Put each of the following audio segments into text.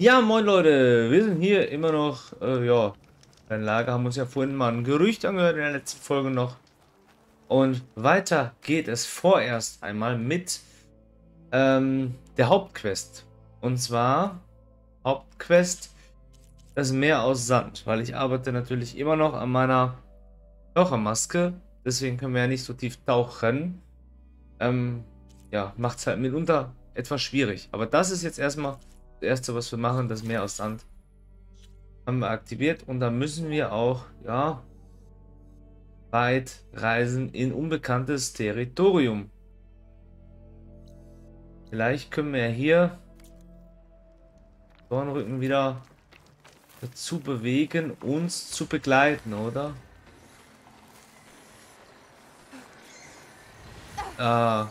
Ja, moin Leute, wir sind hier immer noch, äh, ja, ein Lager, haben uns ja vorhin mal ein Gerücht angehört in der letzten Folge noch. Und weiter geht es vorerst einmal mit ähm, der Hauptquest. Und zwar Hauptquest, das Meer aus Sand, weil ich arbeite natürlich immer noch an meiner Tauchermaske, deswegen können wir ja nicht so tief tauchen. Ähm, ja, macht es halt mitunter etwas schwierig. Aber das ist jetzt erstmal Erste, was wir machen, das Meer aus Sand. Haben wir aktiviert und dann müssen wir auch, ja, weit reisen in unbekanntes Territorium. Vielleicht können wir hier Dornrücken wieder dazu bewegen, uns zu begleiten, oder? Ah,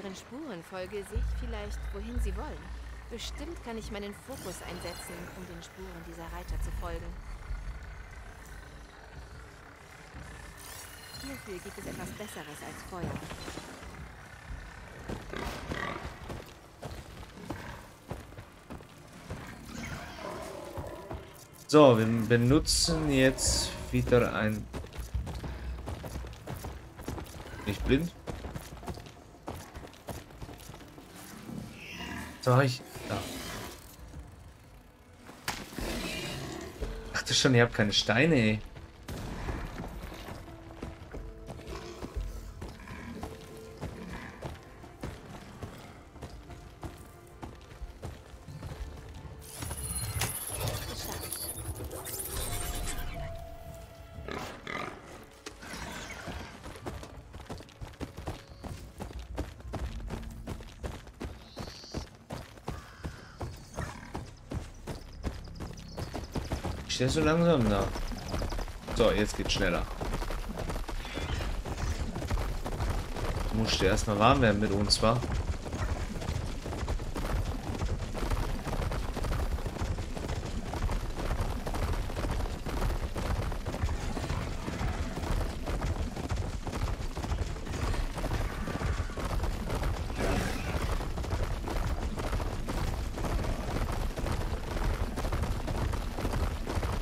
ihren Spuren folge, sehe ich vielleicht, wohin sie wollen. Bestimmt kann ich meinen Fokus einsetzen, um den Spuren dieser Reiter zu folgen. Hierfür gibt es etwas Besseres als Feuer. So, wir benutzen jetzt wieder ein... Nicht blind? Sag ich. Da. Dachte schon, ihr habt keine Steine, ey. Der so langsam da? So, jetzt geht's schneller. Du musst erstmal warm werden mit uns, wa?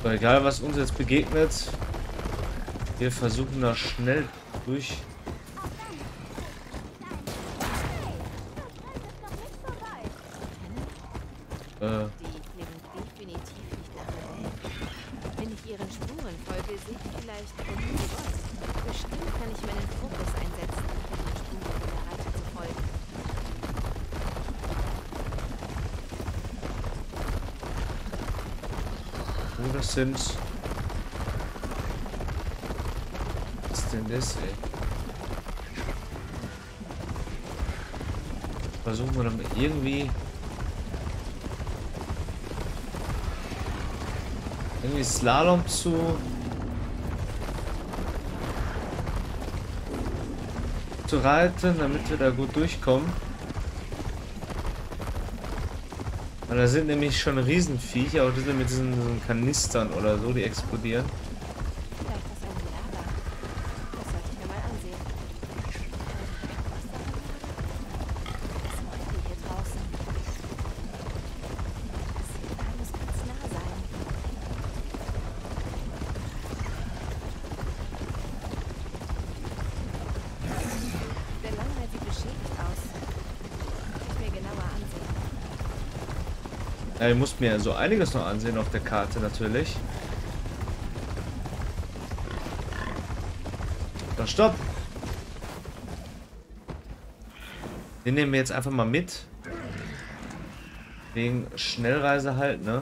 Aber egal, was uns jetzt begegnet, wir versuchen da schnell durch. Äh. Wenn ich ihren Spuren folge, sehe ich vielleicht. Bestimmt kann ich meinen Fokus einsetzen, um den Spuren der Reiter zu folgen. Oh, das sind... Was ist denn das, ey? Versuchen wir damit irgendwie... Irgendwie Slalom zu... zu reiten, damit wir da gut durchkommen. Und da sind nämlich schon Riesenviecher, auch diese mit diesen, diesen Kanistern oder so, die explodieren. Ich muss mir so einiges noch ansehen auf der Karte natürlich. Doch, stopp! Den nehmen wir jetzt einfach mal mit. Wegen Schnellreise halt, ne?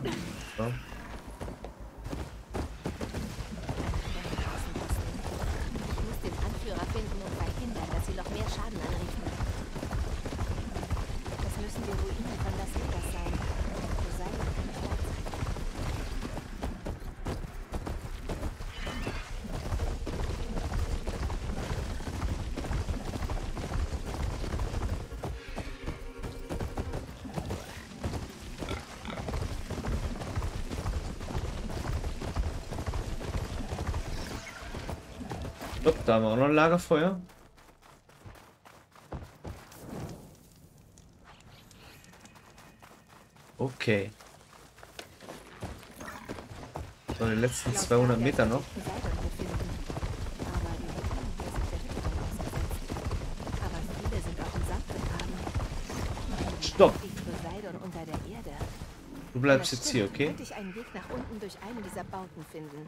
Lagerfeuer. Okay. So, die letzten 200 Meter noch. Stopp! Du bleibst jetzt hier, okay? Könnte ich einen Weg nach unten durch eine dieser Bauten finden.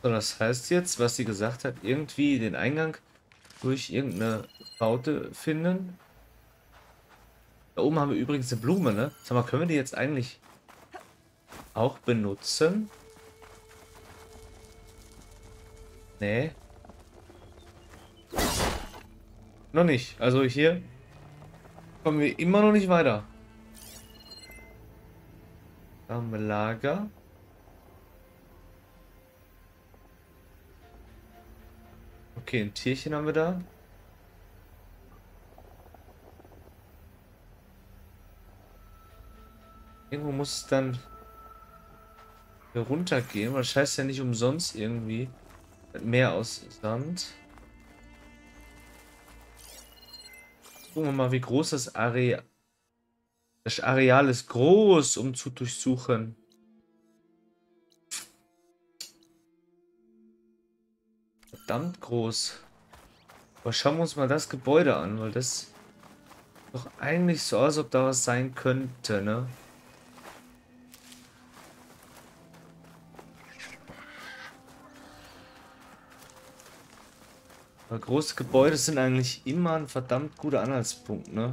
So, das heißt jetzt, was sie gesagt hat, irgendwie den Eingang durch irgendeine Baute finden. Da oben haben wir übrigens eine Blume, ne? Sag mal, können wir die jetzt eigentlich auch benutzen? Nee. Noch nicht. Also hier kommen wir immer noch nicht weiter. Da haben wir Lager. Okay, ein Tierchen haben wir da. Irgendwo muss es dann runtergehen, weil das heißt ja nicht umsonst irgendwie mehr aus Sand. Gucken wir mal, wie groß das Areal. Das Areal ist groß, um zu durchsuchen. Verdammt groß. Aber schauen wir uns mal das Gebäude an, weil das doch eigentlich so aus, ob da was sein könnte, ne? Aber große Gebäude sind eigentlich immer ein verdammt guter Anhaltspunkt, ne?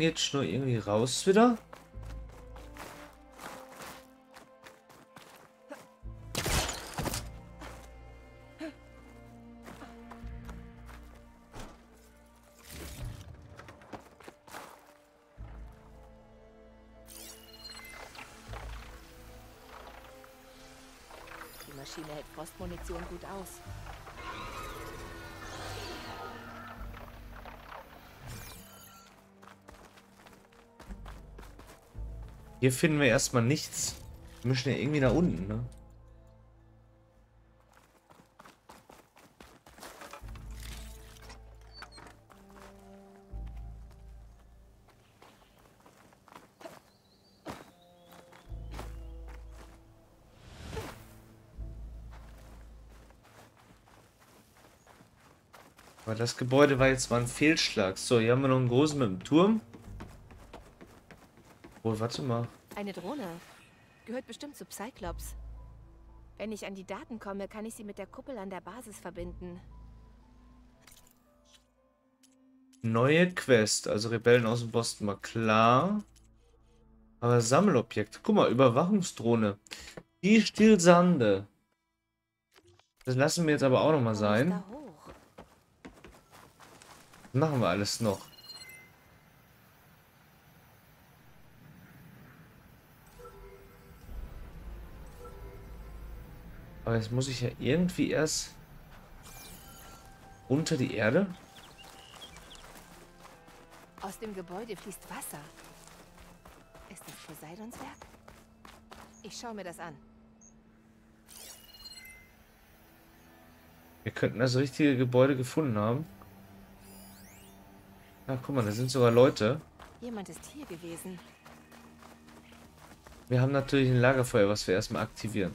Geht's nur irgendwie raus wieder. Hier finden wir erstmal nichts. Wir müssen ja irgendwie nach unten, ne? Aber das Gebäude war jetzt mal ein Fehlschlag. So, hier haben wir noch einen großen mit dem Turm. Oh, warte mal. Eine Drohne. Gehört bestimmt zu Cyclops. Wenn ich an die Daten komme, kann ich sie mit der Kuppel an der Basis verbinden. Neue Quest, also Rebellen aus dem Boston, mal klar. Aber Sammelobjekt. Guck mal, Überwachungsdrohne. Die Stilsande. Das lassen wir jetzt aber auch noch mal sein. Machen wir alles noch. Aber jetzt muss ich ja irgendwie erst unter die Erde. Aus dem Gebäude fließt Wasser. Ist das Poseidons Werk? Ich schaue mir das an. Wir könnten das richtige Gebäude gefunden haben. Ja, guck mal, da sind sogar Leute. Jemand ist hier gewesen. Wir haben natürlich ein Lagerfeuer, was wir erstmal aktivieren.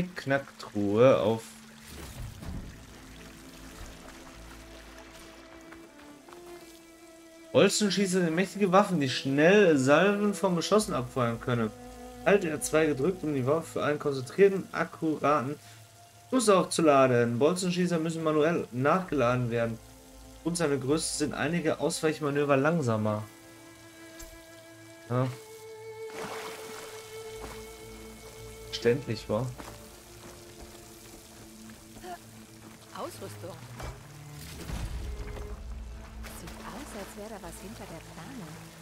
Knick, knack, Truhe auf. Bolzenschießer sind mächtige Waffen, die schnell Salven vom Geschossen abfeuern können. Halt R2 gedrückt, um die Waffe für einen konzentrierten, akkuraten Schuss aufzuladen. Bolzenschießer müssen manuell nachgeladen werden. Und seine Größe sind einige Ausweichmanöver langsamer. Ja. Verständlich, war. Ausrüstung. Sieht aus, als wäre da was hinter der Planung.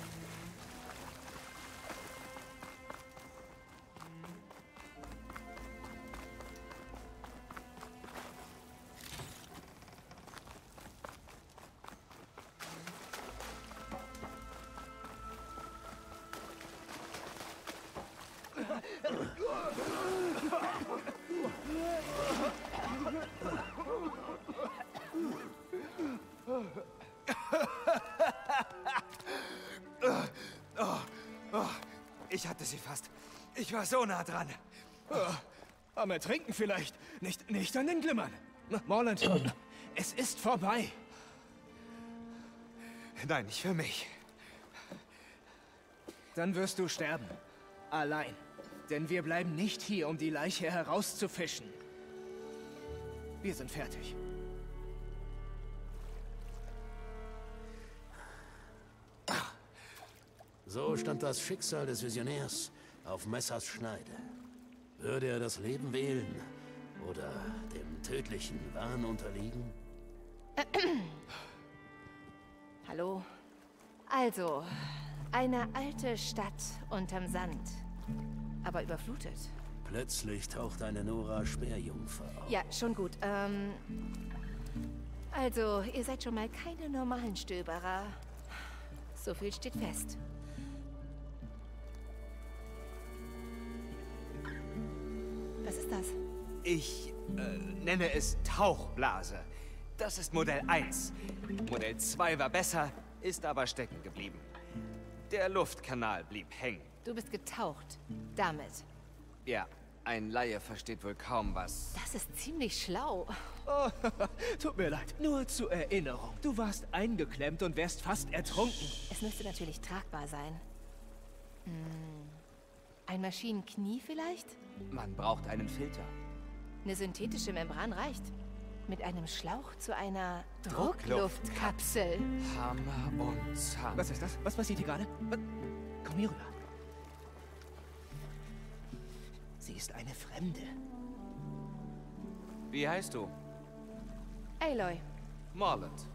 War so nah dran. Am Ertrinken vielleicht. Nicht, nicht an den Glimmern. Morland, es ist vorbei. Nein, nicht für mich. Dann wirst du sterben. Allein. Denn wir bleiben nicht hier, um die Leiche herauszufischen. Wir sind fertig. So stand das Schicksal des Visionärs auf Messers Schneide. Würde er das Leben wählen oder dem tödlichen Wahn unterliegen? Hallo. Also, eine alte Stadt unterm Sand. Aber überflutet. Plötzlich taucht eine Nora Speerjungfer auf. Ja, schon gut. Ähm. Also, ihr seid schon mal keine normalen Stöberer. So viel steht fest. Was ist das? Ich äh, nenne es Tauchblase. Das ist Modell 1. Modell 2 war besser, ist aber stecken geblieben. Der Luftkanal blieb hängen. Du bist getaucht. Damit. Ja, ein Laie versteht wohl kaum was. Das ist ziemlich schlau. Oh, tut mir leid. Nur zur Erinnerung. Du warst eingeklemmt und wärst fast ertrunken. Es müsste natürlich tragbar sein. Hm. Ein Maschinenknie vielleicht? Man braucht einen Filter. Eine synthetische Membran reicht. Mit einem Schlauch zu einer Druckluft. Druckluftkapsel. Hammer und Zahn. Was ist das? Was passiert hier gerade? Was? Komm hier rüber. Sie ist eine Fremde. Wie heißt du? Aloy, Morland.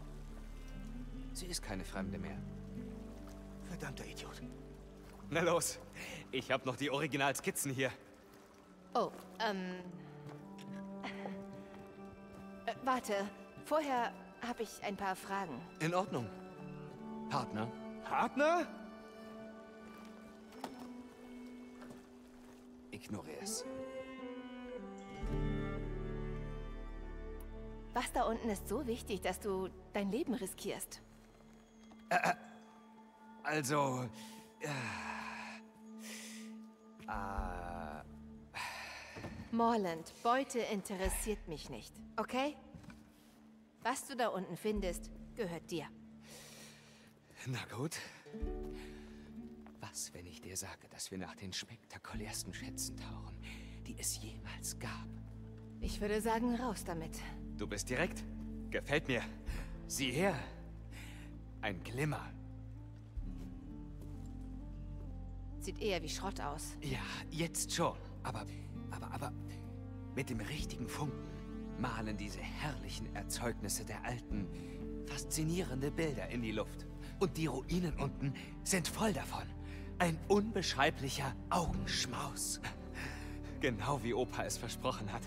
Sie ist keine Fremde mehr. Verdammter Idiot. Na los, ich habe noch die Originalskizzen hier. Oh, ähm. Äh, warte, vorher habe ich ein paar Fragen. In Ordnung. Partner? Partner? Ignoriere es. Was da unten ist so wichtig, dass du dein Leben riskierst? Also. Äh, äh, Morland, Beute interessiert mich nicht, okay? Was du da unten findest, gehört dir. na gut. Was, wenn ich dir sage, dass wir nach den spektakulärsten Schätzen tauchen, die es jemals gab? Ich würde sagen, raus damit. Du bist direkt. Gefällt mir. Sieh her. Ein Glimmer. Sieht eher wie Schrott aus. Ja, jetzt schon. Aber, aber, aber mit dem richtigen Funken malen diese herrlichen Erzeugnisse der Alten faszinierende Bilder in die Luft. Und die Ruinen unten sind voll davon. Ein unbeschreiblicher Augenschmaus. Genau wie Opa es versprochen hat.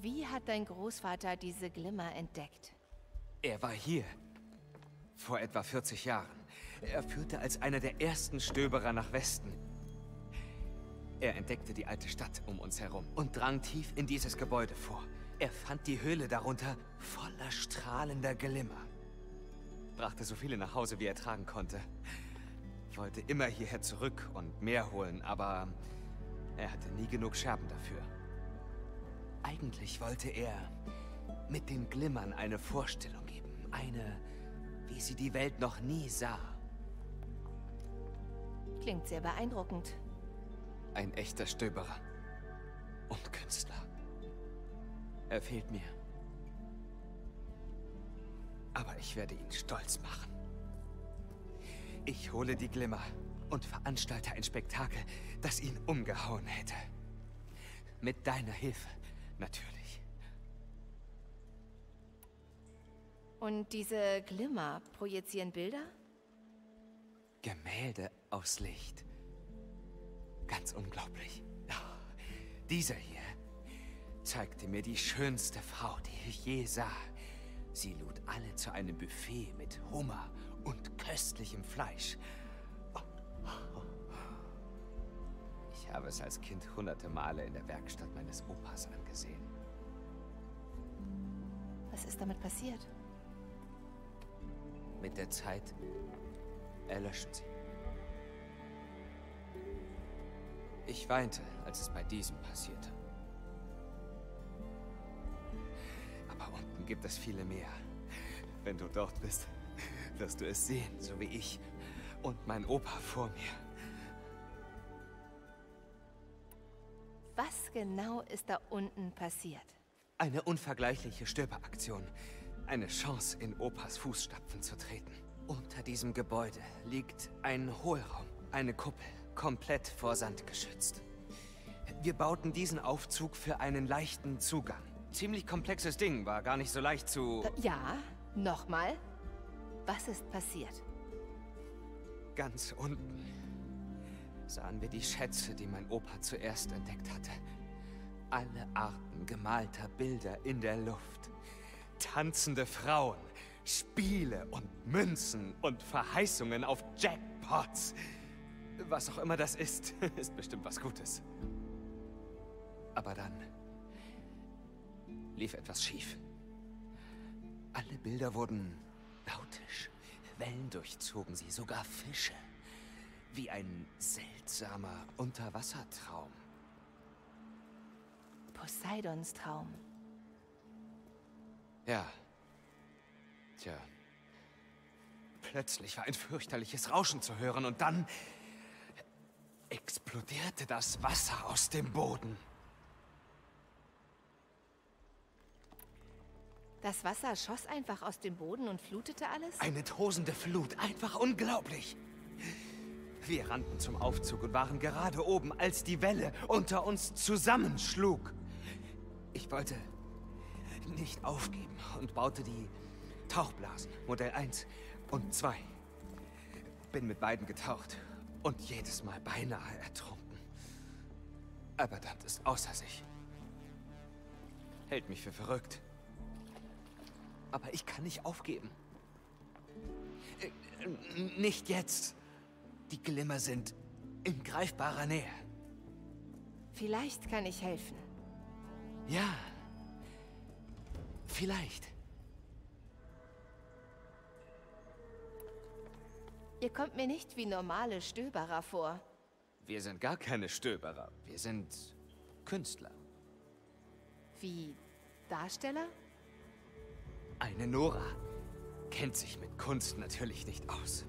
Wie hat dein Großvater diese Glimmer entdeckt? Er war hier. Vor etwa 40 Jahren. Er führte als einer der ersten Stöberer nach Westen. Er entdeckte die alte Stadt um uns herum und drang tief in dieses Gebäude vor. Er fand die Höhle darunter voller strahlender Glimmer. Brachte so viele nach Hause, wie er tragen konnte. Wollte immer hierher zurück und mehr holen, aber er hatte nie genug Scherben dafür. Eigentlich wollte er mit den Glimmern eine Vorstellung. Eine, wie sie die Welt noch nie sah. Klingt sehr beeindruckend. Ein echter Stöberer. Und Künstler. Er fehlt mir. Aber ich werde ihn stolz machen. Ich hole die Glimmer und veranstalte ein Spektakel, das ihn umgehauen hätte. Mit deiner Hilfe, natürlich. Und diese Glimmer projizieren Bilder? Gemälde aus Licht. Ganz unglaublich. Dieser hier zeigte mir die schönste Frau, die ich je sah. Sie lud alle zu einem Buffet mit Hummer und köstlichem Fleisch. Ich habe es als Kind hunderte Male in der Werkstatt meines Opas angesehen. Was ist damit passiert? Mit der Zeit erlöschen sie. Ich weinte, als es bei diesem passierte. Aber unten gibt es viele mehr. Wenn du dort bist, wirst du es sehen, so wie ich und mein Opa vor mir. Was genau ist da unten passiert? Eine unvergleichliche Stöberaktion. Eine Chance, in Opas Fußstapfen zu treten. Unter diesem Gebäude liegt ein Hohlraum, eine Kuppel, komplett vor Sand geschützt. Wir bauten diesen Aufzug für einen leichten Zugang. Ziemlich komplexes Ding, war gar nicht so leicht zu... Äh, ja, nochmal. Was ist passiert? Ganz unten sahen wir die Schätze, die mein Opa zuerst entdeckt hatte. Alle Arten gemalter Bilder in der Luft. Tanzende Frauen, Spiele und Münzen und Verheißungen auf Jackpots. Was auch immer das ist, ist bestimmt was Gutes. Aber dann lief etwas schief. Alle Bilder wurden nautisch. Wellen durchzogen sie, sogar Fische. Wie ein seltsamer Unterwassertraum. Poseidons Traum. Ja. Tja. Plötzlich war ein fürchterliches Rauschen zu hören und dann explodierte das Wasser aus dem Boden. Das Wasser schoss einfach aus dem Boden und flutete alles? Eine tosende Flut, einfach unglaublich. Wir rannten zum Aufzug und waren gerade oben, als die Welle unter uns zusammenschlug. Ich wollte nicht aufgeben und baute die Tauchblasen, Modell 1 und 2. Bin mit beiden getaucht und jedes Mal beinahe ertrunken. Aberdamt ist außer sich. Hält mich für verrückt. Aber ich kann nicht aufgeben. Äh, nicht jetzt. Die Glimmer sind in greifbarer Nähe. Vielleicht kann ich helfen. Ja. Vielleicht. Ihr kommt mir nicht wie normale Stöberer vor. Wir sind gar keine Stöberer. Wir sind Künstler. Wie Darsteller? Eine Nora kennt sich mit Kunst natürlich nicht aus.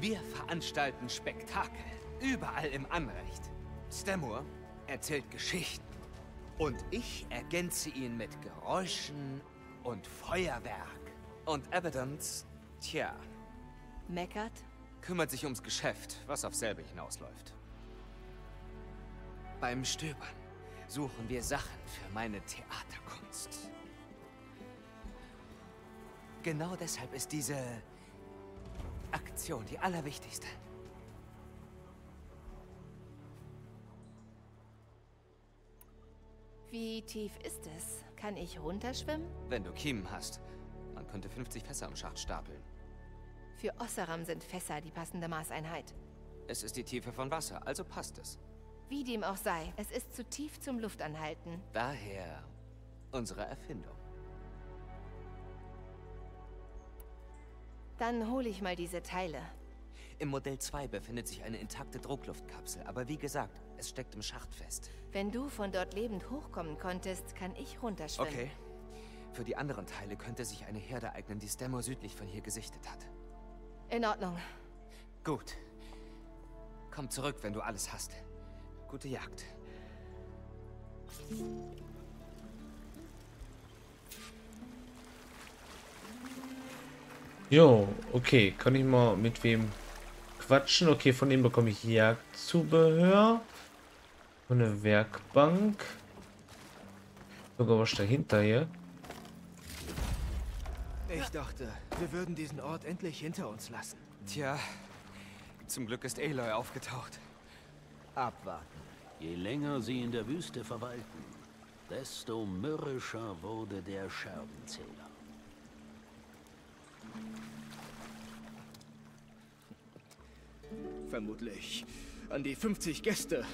Wir veranstalten Spektakel, überall im Anrecht. Stemur erzählt Geschichten. Und ich ergänze ihn mit Geräuschen und Feuerwerk. Und Abaddons, tja, Meckert? kümmert sich ums Geschäft, was auf selbe hinausläuft. Beim Stöbern suchen wir Sachen für meine Theaterkunst. Genau deshalb ist diese Aktion die allerwichtigste. Wie tief ist es? Kann ich runterschwimmen? Wenn du Kiemen hast, man könnte 50 Fässer im Schacht stapeln. Für Osseram sind Fässer die passende Maßeinheit. Es ist die Tiefe von Wasser, also passt es. Wie dem auch sei, es ist zu tief zum Luftanhalten. Daher unsere Erfindung. Dann hole ich mal diese Teile. Im Modell 2 befindet sich eine intakte Druckluftkapsel, aber wie gesagt, es steckt im Schacht fest. Wenn du von dort lebend hochkommen konntest, kann ich runterschwimmen. Okay. Für die anderen Teile könnte sich eine Herde eignen, die Stemmo südlich von hier gesichtet hat. In Ordnung. Gut. Komm zurück, wenn du alles hast. Gute Jagd. Jo, okay. Kann ich mal mit wem quatschen? Okay, von dem bekomme ich Jagdzubehör. Und eine Werkbank. Sogar was dahinter hier. Ich dachte, wir würden diesen Ort endlich hinter uns lassen. Tja, zum Glück ist Aloy aufgetaucht. Abwarten. Je länger sie in der Wüste verweilten, desto mürrischer wurde der Scherbenzähler. Vermutlich an die 50 Gäste.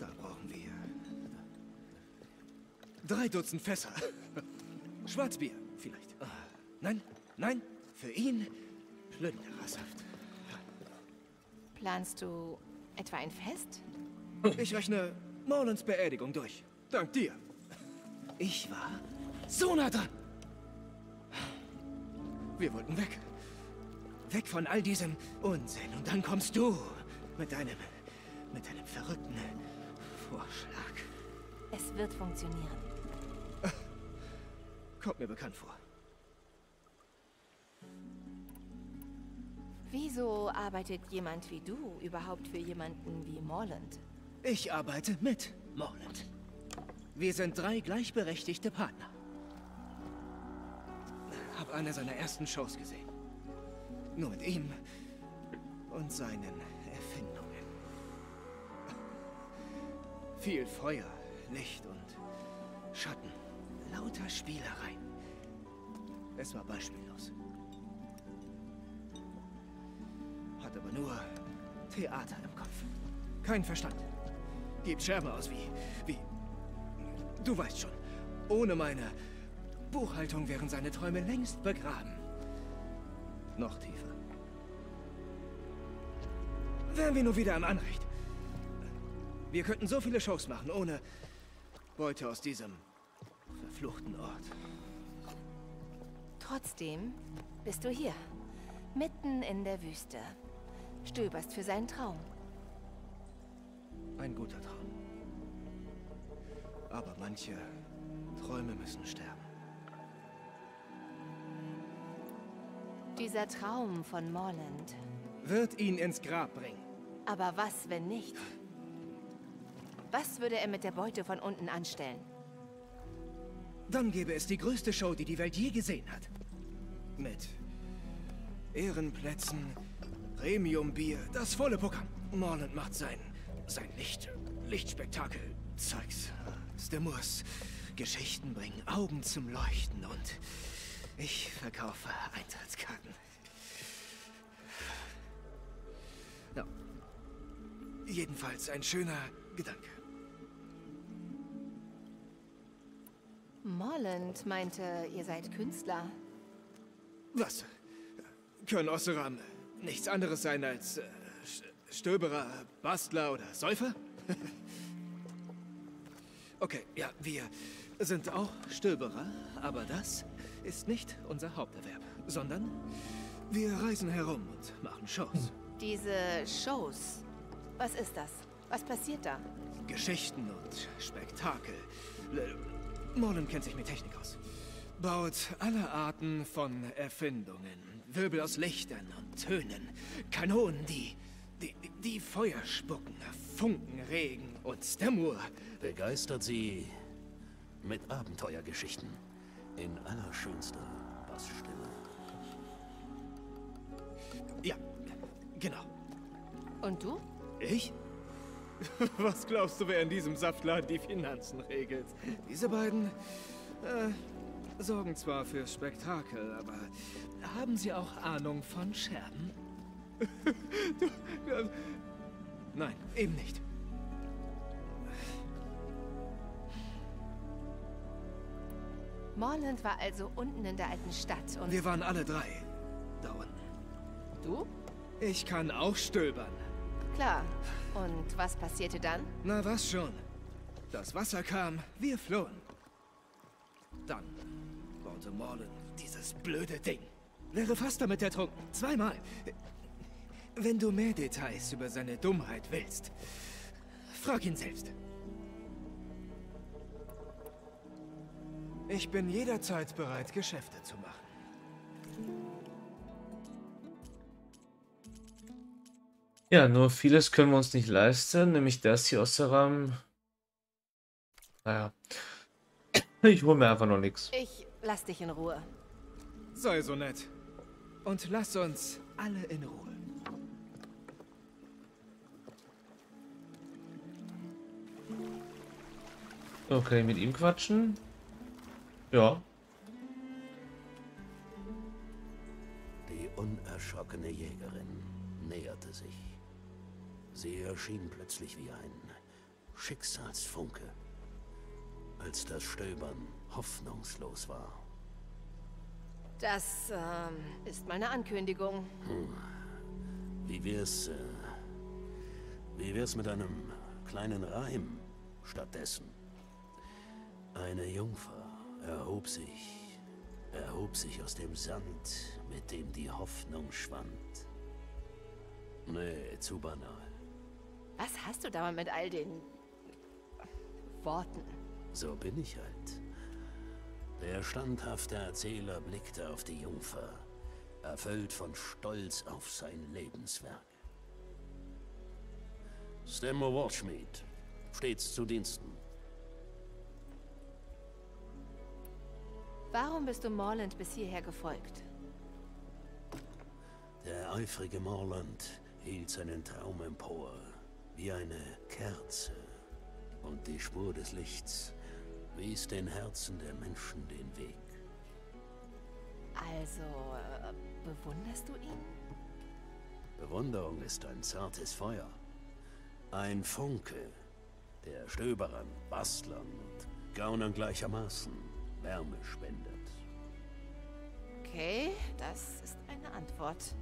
da brauchen wir drei Dutzend Fässer. Schwarzbier vielleicht. Nein, nein, für ihn Plünderersaft. Planst du etwa ein Fest? Ich rechne Morlands Beerdigung durch. Dank dir. Ich war so nah dran. Wir wollten weg. Weg von all diesem Unsinn. Und dann kommst du mit deinem, mit deinem verrückten Vorschlag. Es wird funktionieren. Kommt mir bekannt vor. Wieso arbeitet jemand wie du überhaupt für jemanden wie Morland? Ich arbeite mit Morland. Wir sind drei gleichberechtigte Partner. Hab eine seiner ersten Shows gesehen. Nur mit ihm und seinen Erfindungen. Viel Feuer, Licht und Schatten. Lauter Spielerei. Es war beispiellos. Hat aber nur Theater im Kopf. Kein Verstand. Gibt Scherben aus wie... wie... Du weißt schon. Ohne meine Buchhaltung wären seine Träume längst begraben. Noch tiefer. Wären wir nur wieder im Anrecht. Wir könnten so viele Shows machen, ohne Beute aus diesem verfluchten Ort. Trotzdem bist du hier. Mitten in der Wüste. Stöberst für seinen Traum. Ein guter Traum. Aber manche Träume müssen sterben. Dieser Traum von Morland. Wird ihn ins Grab bringen. Aber was, wenn nicht? Was würde er mit der Beute von unten anstellen? Dann gäbe es die größte Show, die die Welt je gesehen hat. Mit Ehrenplätzen, Premium-Bier, das volle Programm. Morland macht sein, sein Licht, Lichtspektakel, Zeugs. Stimmus, Geschichten bringen Augen zum Leuchten und ich verkaufe Eintrittskarten. Ja. Jedenfalls ein schöner Gedanke. Morland meinte, ihr seid Künstler. Was? Können Osseram nichts anderes sein als äh, Stöberer, Bastler oder Säufer? okay, ja, wir sind auch Stöberer, aber das ist nicht unser Haupterwerb, sondern wir reisen herum und machen Shows. Diese Shows. Was ist das? Was passiert da? Geschichten und Spektakel. Morland kennt sich mit Technik aus. Baut alle Arten von Erfindungen. Wirbel aus Lichtern und Tönen. Kanonen, die, die, die Feuer spucken, Funken regen und Stemur. Begeistert sie mit Abenteuergeschichten in allerschönster Bassstimme. Ja, genau. Und du? Ich? Was glaubst du, wer in diesem Saftladen die Finanzen regelt? Diese beiden äh, sorgen zwar fürs Spektakel, aber haben sie auch Ahnung von Scherben? du, äh, nein, eben nicht. Morland war also unten in der alten Stadt und Wir waren alle drei da unten. Du? Ich kann auch stöbern. Klar. Und was passierte dann? Na was schon. Das Wasser kam, wir flohen. Dann baute Morlan dieses blöde Ding. Wäre fast damit ertrunken. Zweimal. Wenn du mehr Details über seine Dummheit willst, frag ihn selbst. Ich bin jederzeit bereit, Geschäfte zu machen. Ja, nur vieles können wir uns nicht leisten, nämlich das hier aus der Rahmen. Naja. Ich hole mir einfach noch nichts. Ich lass dich in Ruhe. Sei so nett. Und lass uns alle in Ruhe. Ich mit ihm quatschen? Ja. Die unerschrockene Jägerin näherte sich. Sie erschien plötzlich wie ein Schicksalsfunke, als das Stöbern hoffnungslos war. Das ähm, ist meine Ankündigung. Wie wär's, äh, wie wär's mit einem kleinen Reim stattdessen? Eine Jungfer erhob sich, erhob sich aus dem Sand, mit dem die Hoffnung schwand. Nee, zu banal. Was hast du da mit all den Worten? So bin ich halt. Der standhafte Erzähler blickte auf die Jungfer, erfüllt von Stolz auf sein Lebenswerk. Stemmo Watchmead, stets zu Diensten. Warum bist du Morland bis hierher gefolgt? Der eifrige Morland hielt seinen Traum empor, wie eine Kerze. Und die Spur des Lichts wies den Herzen der Menschen den Weg. Also, äh, bewunderst du ihn? Bewunderung ist ein zartes Feuer. Ein Funke, der Stöberern, Bastlern und Gaunern gleichermaßen Wärme spendet. Okay, das ist eine Antwort.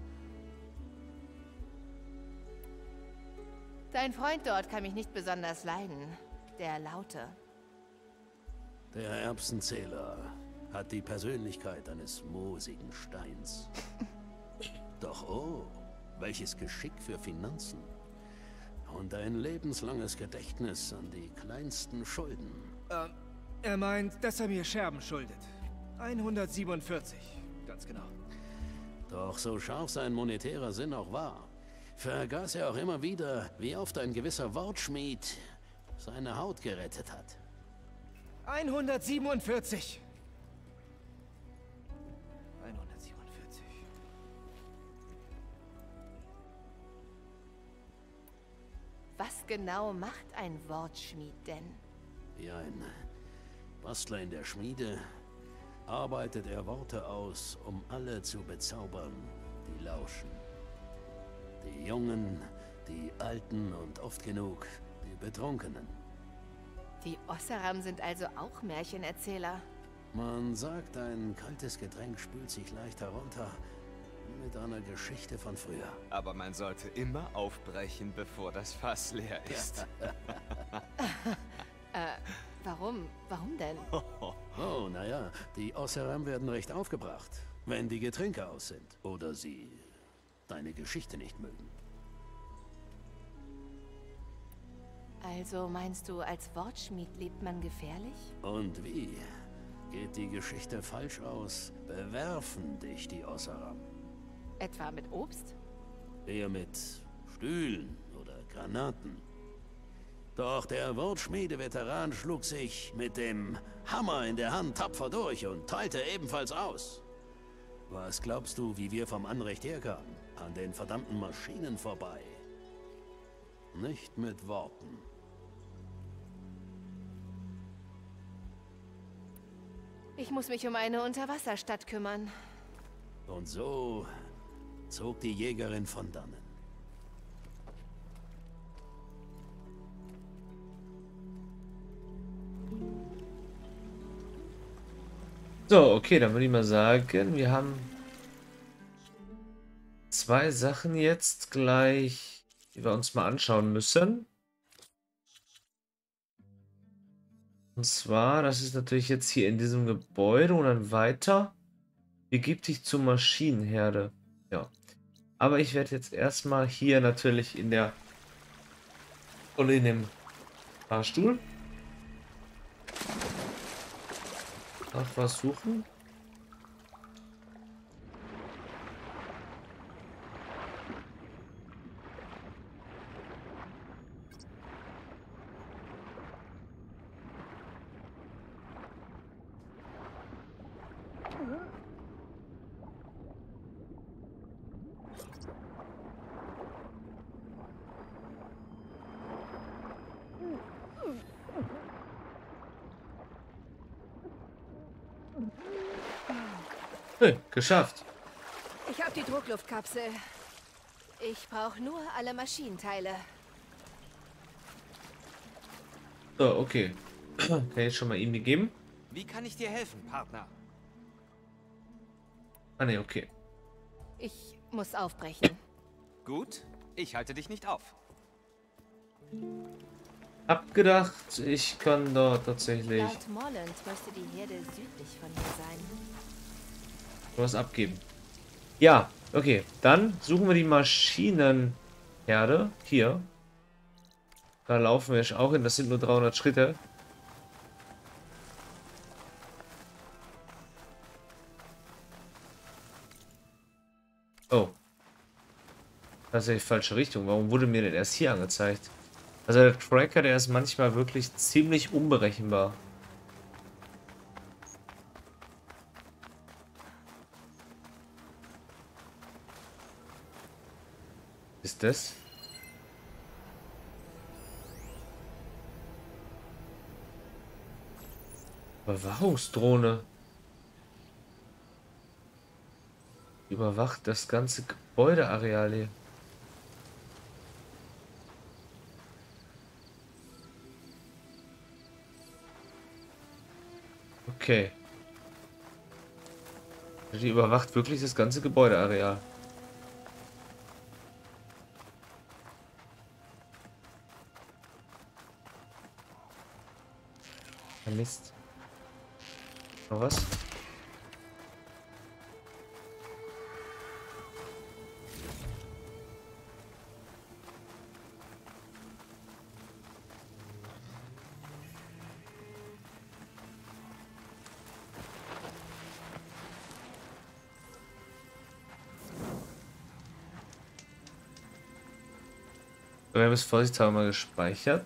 Dein Freund dort kann mich nicht besonders leiden. Der Laute. Der Erbsenzähler hat die Persönlichkeit eines moosigen Steins. Doch oh, welches Geschick für Finanzen. Und ein lebenslanges Gedächtnis an die kleinsten Schulden. Ähm, er meint, dass er mir Scherben schuldet. 147, ganz genau. Doch so scharf sein monetärer Sinn auch war, vergaß er auch immer wieder, wie oft ein gewisser Wortschmied seine Haut gerettet hat. 147. 147. Was genau macht ein Wortschmied denn? Wie ein Bastler in der Schmiede arbeitet er Worte aus, um alle zu bezaubern, die lauschen. Die Jungen, die Alten und oft genug die Betrunkenen. Die Osseram sind also auch Märchenerzähler. Man sagt, ein kaltes Getränk spült sich leicht herunter mit einer Geschichte von früher. Aber man sollte immer aufbrechen, bevor das Fass leer ist. Warum? Warum denn? Oh, naja, die Osseram werden recht aufgebracht, wenn die Getränke aus sind. Oder sie deine Geschichte nicht mögen. Also meinst du, als Wortschmied lebt man gefährlich? Und wie? Geht die Geschichte falsch aus, bewerfen dich die Osseram. Etwa mit Obst? Eher mit Stühlen oder Granaten. Doch der Wortschmiede-Veteran schlug sich mit dem Hammer in der Hand tapfer durch und teilte ebenfalls aus. Was glaubst du, wie wir vom Anrecht herkamen? An den verdammten Maschinen vorbei. Nicht mit Worten. Ich muss mich um eine Unterwasserstadt kümmern. Und so zog die Jägerin von dannen. So, okay, dann würde ich mal sagen, wir haben zwei Sachen jetzt gleich, die wir uns mal anschauen müssen. Und zwar, das ist natürlich jetzt hier in diesem Gebäude und dann weiter. Begib dich zur Maschinenherde. Ja. Aber ich werde jetzt erstmal hier natürlich in der und in dem Fahrstuhl nach was suchen. Hey, geschafft. Ich habe die Druckluftkapsel. Ich brauche nur alle Maschinenteile. So, okay. Kann ich jetzt schon mal ihm die geben? Wie kann ich dir helfen, Partner? Ah ne, okay. Ich muss aufbrechen. Gut, ich halte dich nicht auf. Abgedacht, ich kann dort tatsächlich Laut Morland müsste die Herde südlich von hier sein. Was abgeben. Ja, okay. Dann suchen wir die Maschinenherde. Hier. Da laufen wir auch hin. Das sind nur 300 Schritte. Oh. Tatsächlich falsche Richtung. Warum wurde mir denn erst hier angezeigt? Also der Tracker, der ist manchmal wirklich ziemlich unberechenbar. Ist das? Überwachungsdrohne. Überwacht das ganze Gebäudeareal. Okay. Die überwacht wirklich das ganze Gebäudeareal. Mist. Noch was? Wir haben es vorsichtshalber mal gespeichert.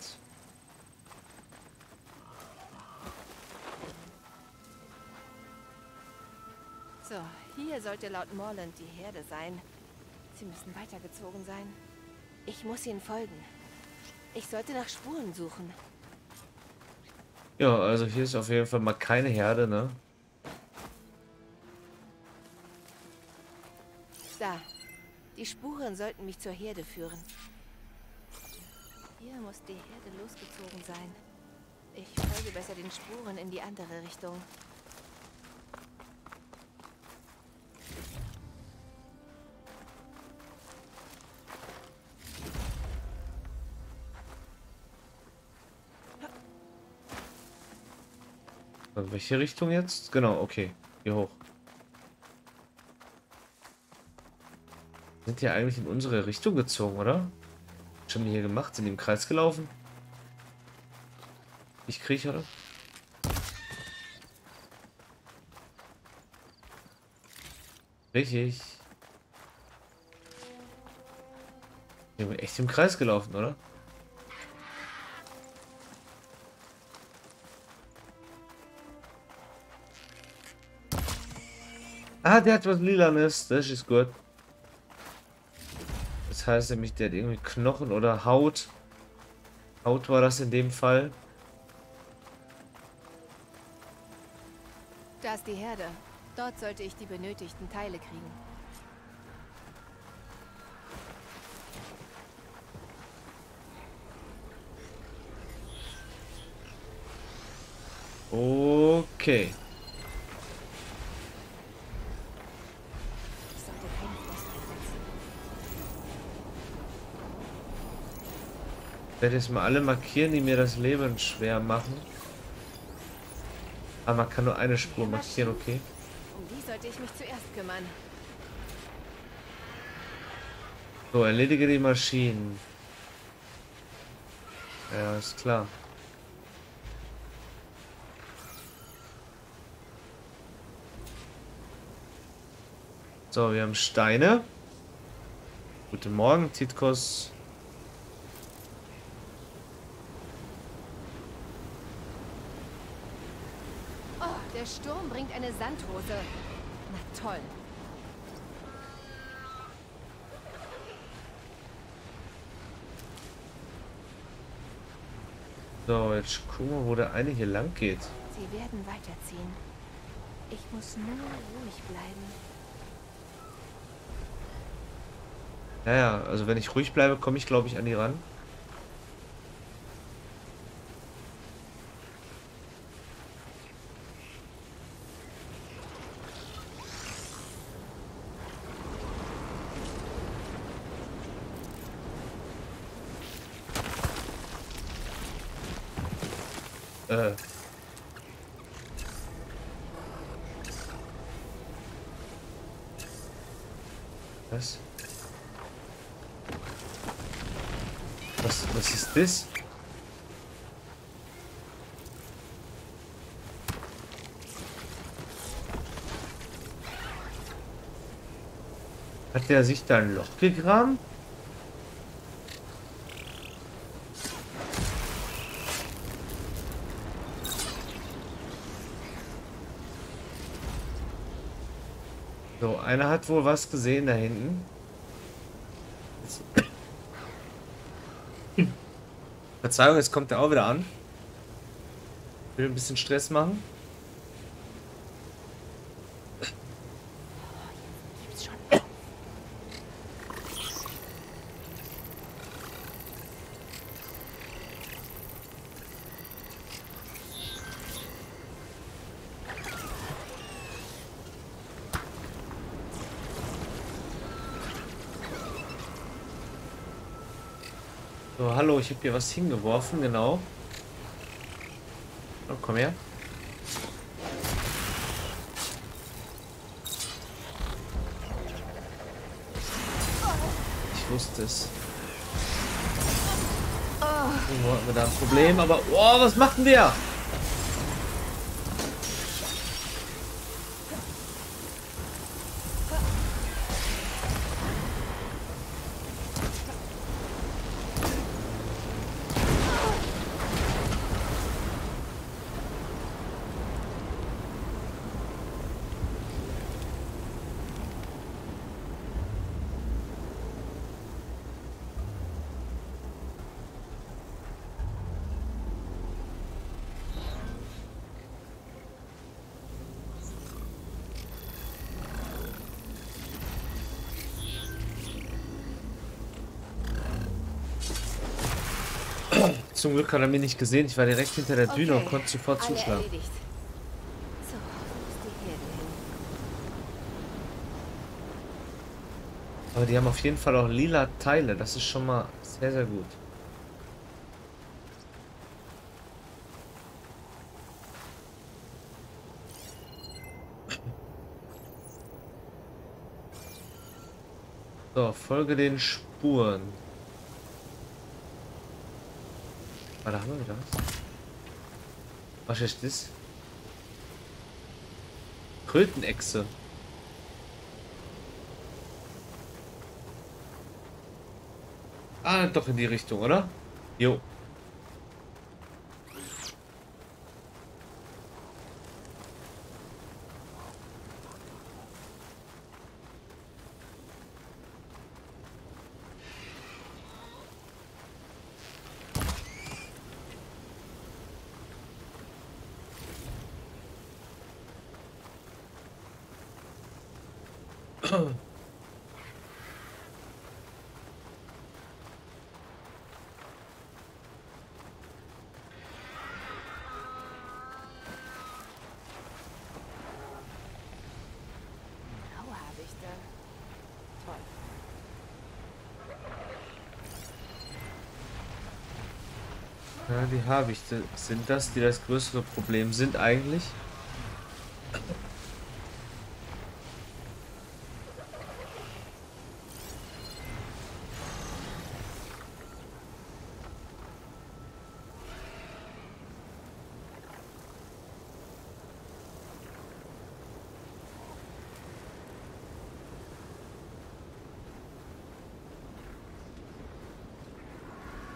Sollte laut Morland die Herde sein. Sie müssen weitergezogen sein. Ich muss ihnen folgen. Ich sollte nach Spuren suchen. Ja, also hier ist auf jeden Fall mal keine Herde, ne? Da. Die Spuren sollten mich zur Herde führen. Hier muss die Herde losgezogen sein. Ich folge besser den Spuren in die andere Richtung. Also welche Richtung jetzt? Genau, okay. Hier hoch. Sind die eigentlich in unsere Richtung gezogen, oder? Was haben die hier gemacht? Sind die im Kreis gelaufen? Ich kriege, oder? Richtig. Die sind echt im Kreis gelaufen, oder? Ah, der hat was Lilanes. Das ist gut. Das heißt nämlich, der hat irgendwie Knochen oder Haut. Haut war das in dem Fall. Da ist die Herde. Dort sollte ich die benötigten Teile kriegen. Okay. Ich werde jetzt mal alle markieren, die mir das Leben schwer machen. Aber man kann nur eine Spur markieren, okay. Um die sollte ich mich zuerst kümmern. So, erledige die Maschinen. Ja, ist klar. So, wir haben Steine. Guten Morgen, Titkos. Oh, der Sturm bringt eine Sandhose. Na toll. So, jetzt gucken wir, wo der eine hier lang geht. Sie werden weiterziehen. Ich muss nur ruhig bleiben. Ja, ja, also wenn ich ruhig bleibe, komme ich, glaube ich, an die ran. Äh. Was? Was, was ist das? Hat der sich da ein Loch gegraben? So, einer hat wohl was gesehen da hinten. Verzeihung, jetzt kommt er auch wieder an. Will ein bisschen Stress machen. Habe hier was hingeworfen, genau. Oh, komm her. Ich wusste es. Irgendwo hatten wir da ein Problem, aber... Oh, was macht denn der? Zum Glück hat er mich nicht gesehen. Ich war direkt hinter der Düne und konnte sofort zuschlagen. Aber die haben auf jeden Fall auch lila Teile. Das ist schon mal sehr, sehr gut. So, folge den Spuren. Ah, haben wir was. Was ist das? Krötenechse. Ah, doch in die Richtung, oder? Jo. Die habe ich. Sind das, die das größere Problem sind eigentlich?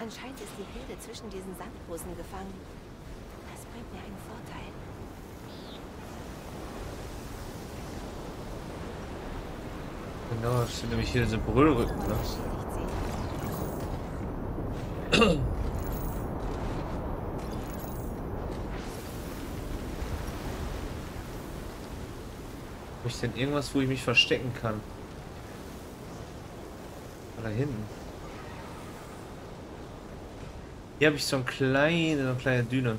Anscheinend ist die Hilde zwischen diesen Sandbussen gefangen. Das bringt mir einen Vorteil. Genau, das sind nämlich hier diese Brüllrücken, ne? Habe ich denn irgendwas, wo ich mich verstecken kann? Da hinten. Hier habe ich so ein kleine, so eine kleine Düne.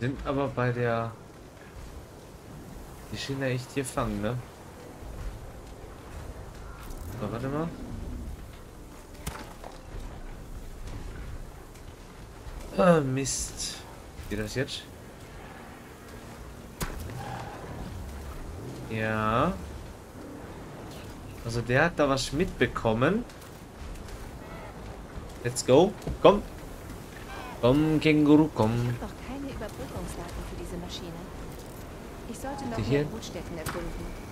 Sind aber bei der... Die ja echt hier fangen, ne? So, warte mal. Ah, Mist. Geht das jetzt? Ja. Also der hat da was mitbekommen. Let's go. Komm. Komm, Känguru, komm. Noch keine Überbrückungsdaten für diese Maschine. Ich sollte noch mehr? Brutstätten erkunden.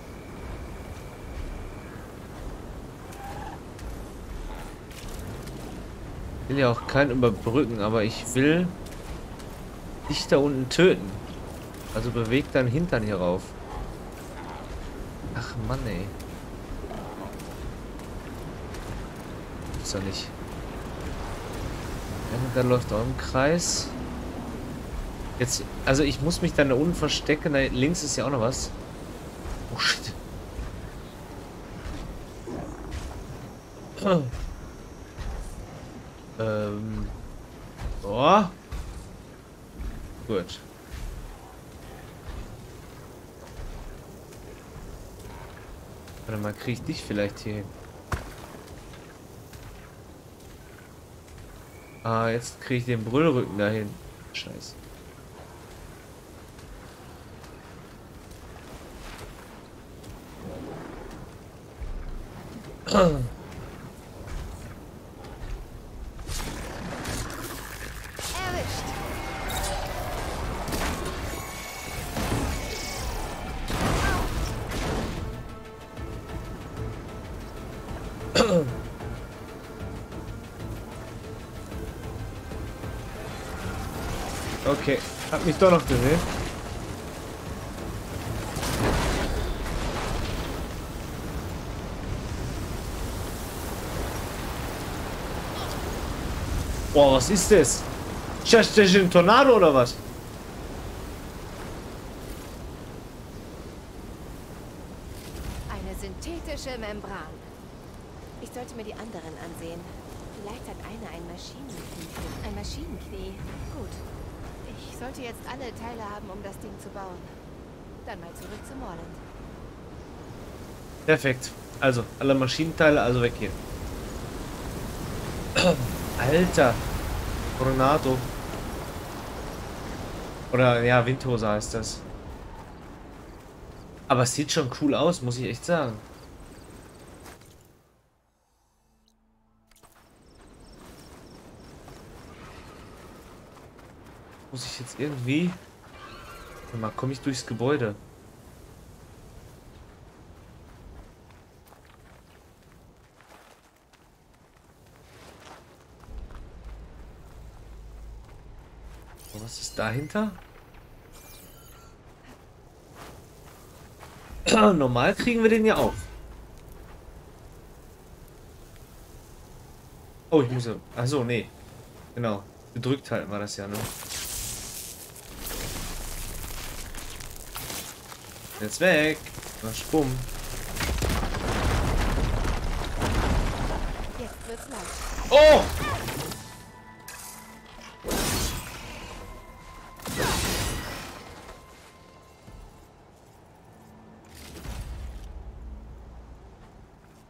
will ja auch keinen überbrücken, aber ich will dich da unten töten. Also bewegt dein Hintern hier rauf. Ach Mann, ey. Ist doch nicht. Da läuft auch im Kreis. Jetzt, also ich muss mich dann da unten verstecken. Da links ist ja auch noch was. Oh shit. Ähm. Oh. Gut. Warte mal, kriege ich dich vielleicht hier hin? Ah, jetzt kriege ich den Brüllrücken dahin. Scheiße. Hat mich doch noch gesehen. Boah, was ist das? Ist das das ein Tornado oder was? Eine synthetische Membran. Ich sollte mir die anderen ansehen. Vielleicht hat eine ein Maschinenknie. Ein Maschinenknie. Gut. Sollte jetzt alle Teile haben, um das Ding zu bauen. Dann mal zurück zu Morland. Perfekt. Also, alle Maschinenteile, also weg hier. Alter. Tornado. Oder, ja, Windhose heißt das. Aber es sieht schon cool aus, muss ich echt sagen. Muss ich jetzt irgendwie... Warte mal, komme ich durchs Gebäude? Was ist dahinter? Normal kriegen wir den ja auf. Oh, ich muss ja... Achso, nee. Genau. Gedrückt halten war das ja, ne? Jetzt weg. Was bumm. Oh!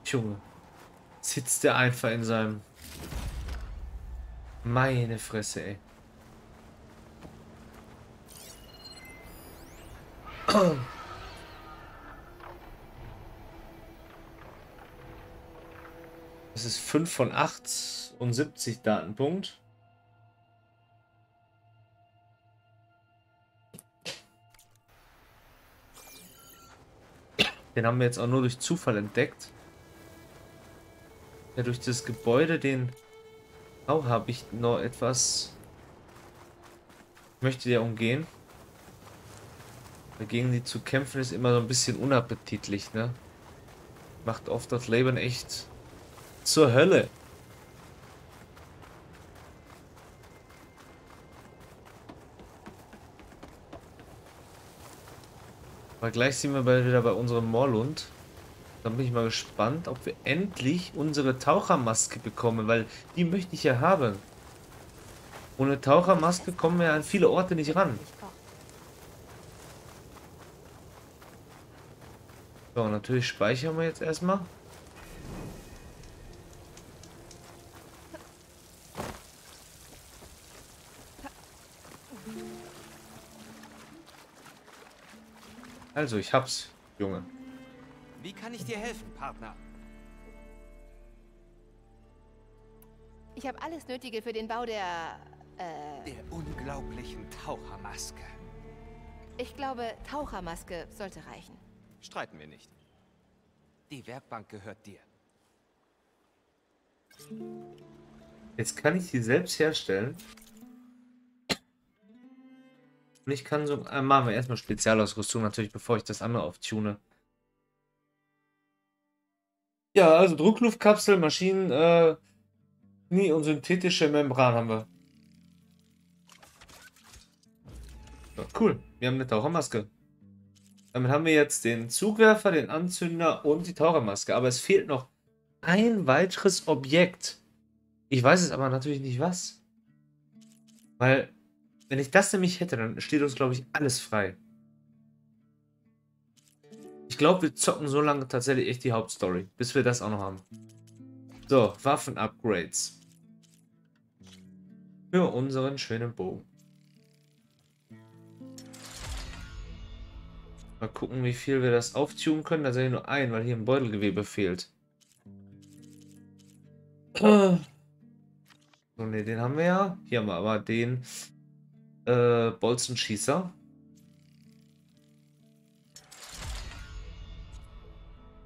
Junge. Sitzt der einfach in seinem. Meine Fresse, ey. Das ist 5 von 8 und 70 Datenpunkt. Den haben wir jetzt auch nur durch Zufall entdeckt. Ja, durch das Gebäude, den auch habe ich noch etwas... Möchte der umgehen. Dagegen die zu kämpfen ist immer so ein bisschen unappetitlich, ne? Macht oft das Leben echt zur Hölle. Aber gleich sind wir bei, wieder bei unserem Morlund. Dann bin ich mal gespannt, ob wir endlich unsere Tauchermaske bekommen, weil die möchte ich ja haben. Ohne Tauchermaske kommen wir an viele Orte nicht ran. So, natürlich speichern wir jetzt erstmal. Also, ich hab's, Junge. Wie kann ich dir helfen, Partner? Ich habe alles Nötige für den Bau der... Äh, Der unglaublichen Tauchermaske. ich glaube, Tauchermaske sollte reichen. Streiten wir nicht. Die Werkbank gehört dir. Jetzt kann ich die selbst herstellen. Und ich kann so... Äh, machen wir erstmal Spezialausrüstung natürlich, bevor ich das andere auftune. Ja, also Druckluftkapsel, Maschinen, äh, nie und synthetische Membran haben wir. Ja, cool, wir haben eine Tauchermaske. Damit haben wir jetzt den Zugwerfer, den Anzünder und die Tauchermaske. Aber es fehlt noch ein weiteres Objekt. Ich weiß es aber natürlich nicht was. Weil, wenn ich das nämlich hätte, dann steht uns, glaube ich, alles frei. Ich glaube, wir zocken so lange tatsächlich echt die Hauptstory, bis wir das auch noch haben. So, Waffen-Upgrades. Für unseren schönen Bogen. Mal gucken, wie viel wir das auftunen können. Da sehe nur ein, weil hier ein Beutelgewebe fehlt. So, ne, den haben wir ja. Hier haben wir aber den äh, Bolzenschießer.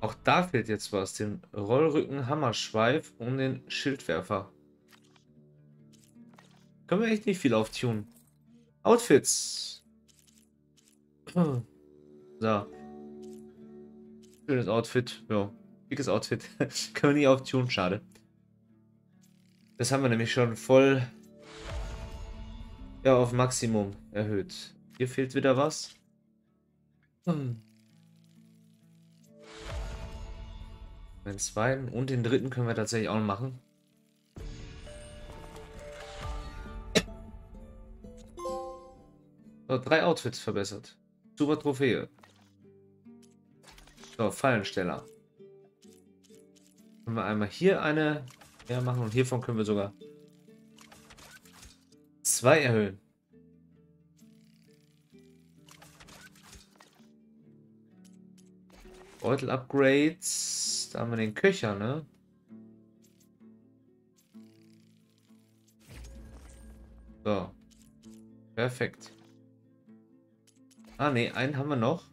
Auch da fehlt jetzt was. Den Rollrücken Hammerschweif und den Schildwerfer. Können wir echt nicht viel auftunen. Outfits. So. Schönes Outfit. Ja. Dickes Outfit. Können wir nicht auftunen. Schade. Das haben wir nämlich schon voll ja, auf Maximum erhöht. Hier fehlt wieder was. Hm. Den zweiten und den dritten können wir tatsächlich auch noch machen. So, drei Outfits verbessert. Super Trophäe. So, Fallensteller. Können wir einmal hier eine ja, machen und hiervon können wir sogar zwei erhöhen. Beutel-Upgrades. Da haben wir den Köcher, ne? So. Perfekt. Ah, ne, einen haben wir noch.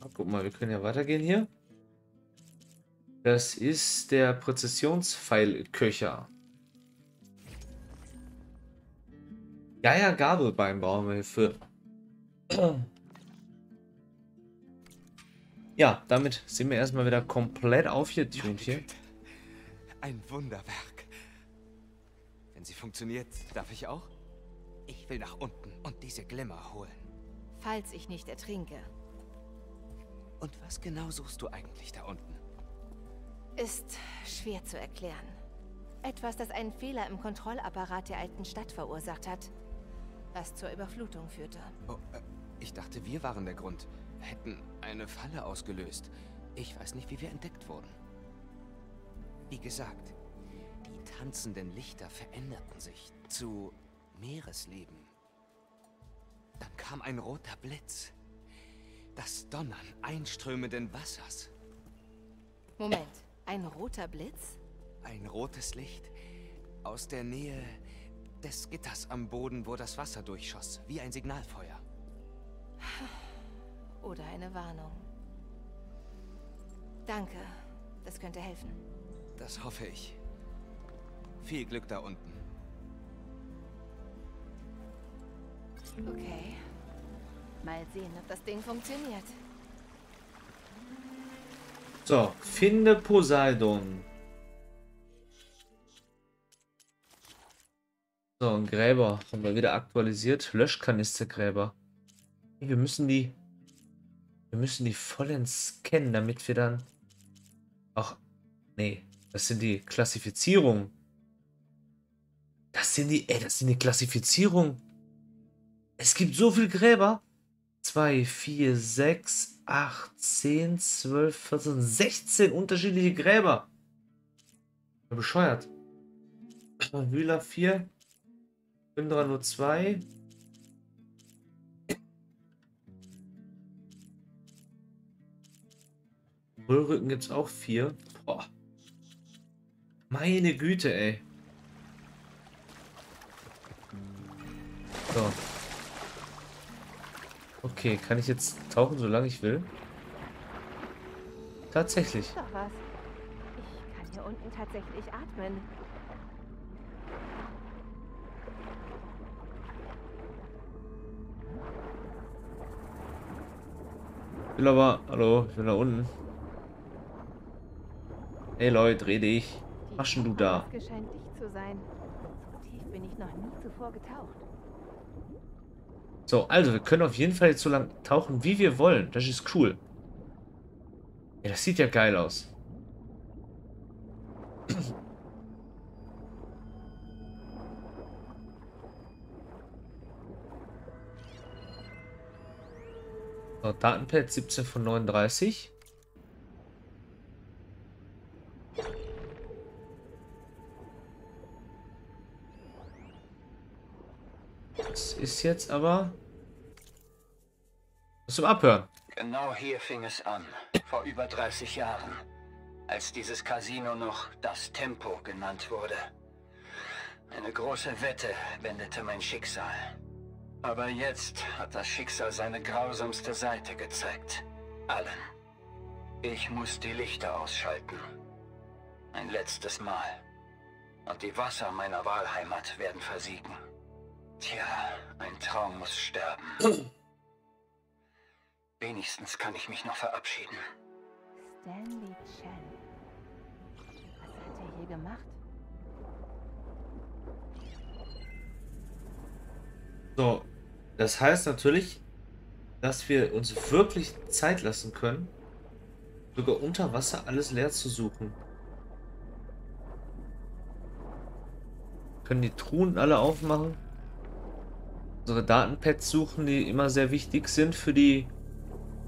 Ah, guck mal, wir können ja weitergehen hier. Das ist der Präzisionspfeilköcher. Ja, ja, Gabelbein brauchen wir für. Ja, damit sind wir erstmal wieder komplett aufgetunt hier. Ein Wunderwerk. Wenn sie funktioniert, darf ich auch? Ich will nach unten und diese Glimmer holen. Falls ich nicht ertrinke. Und was genau suchst du eigentlich da unten? Ist schwer zu erklären. Etwas, das einen Fehler im Kontrollapparat der alten Stadt verursacht hat. Was zur Überflutung führte. Oh, äh, ich dachte, wir waren der Grund. Hätten eine Falle ausgelöst. Ich weiß nicht, wie wir entdeckt wurden. Wie gesagt, die tanzenden Lichter veränderten sich zu Meeresleben. Dann kam ein roter Blitz. Das Donnern einströmenden Wassers. Moment, ein roter Blitz? Ein rotes Licht aus der Nähe des Gitters am Boden, wo das Wasser durchschoss, wie ein Signalfeuer. Oder eine Warnung. Danke, das könnte helfen. Das hoffe ich. Viel Glück da unten. Okay. Mal sehen, ob das Ding funktioniert. So, finde Poseidon. So, ein Gräber haben wir wieder aktualisiert. Löschkanistergräber. Wir müssen die. Wir müssen die vollends scannen, damit wir dann. Ach, nee. Das sind die Klassifizierungen. Das sind die. Ey, das sind die Klassifizierungen. Es gibt so viele Gräber. 2, 4, 6, 8, 10, 12, 14, 16 unterschiedliche Gräber. Bescheuert. Wühler 4. Plünderer nur 2. Röhrrücken gibt es auch 4. Boah. Meine Güte, ey. So. Okay, kann ich jetzt tauchen, solange ich will? Tatsächlich. Doch was. Ich kann hier unten tatsächlich atmen. Will aber... Hallo, ich will da unten. Hey Leute, dich. Die Was denn du da? Maske scheint dicht zu sein. So tief bin ich noch nie zuvor getaucht. So, also wir können auf jeden Fall jetzt so lang tauchen, wie wir wollen. Das ist cool. Ja, das sieht ja geil aus. Datenpad 17 von 39. Das ist jetzt aber zum Abhören. Genau hier fing es an, vor über 30 Jahren, als dieses Casino noch das Tempo genannt wurde. Eine große Wette wendete mein Schicksal. Aber jetzt hat das Schicksal seine grausamste Seite gezeigt. Allen. Ich muss die Lichter ausschalten. Ein letztes Mal. Und die Wasser meiner Wahlheimat werden versiegen. Tja, ein Traum muss sterben. Wenigstens kann ich mich noch verabschieden. Stanley Chen. Was hat er hier gemacht? So, das heißt natürlich, dass wir uns wirklich Zeit lassen können, sogar unter Wasser alles leer zu suchen. Können die Truhen alle aufmachen. Unsere Datenpads suchen, die immer sehr wichtig sind für die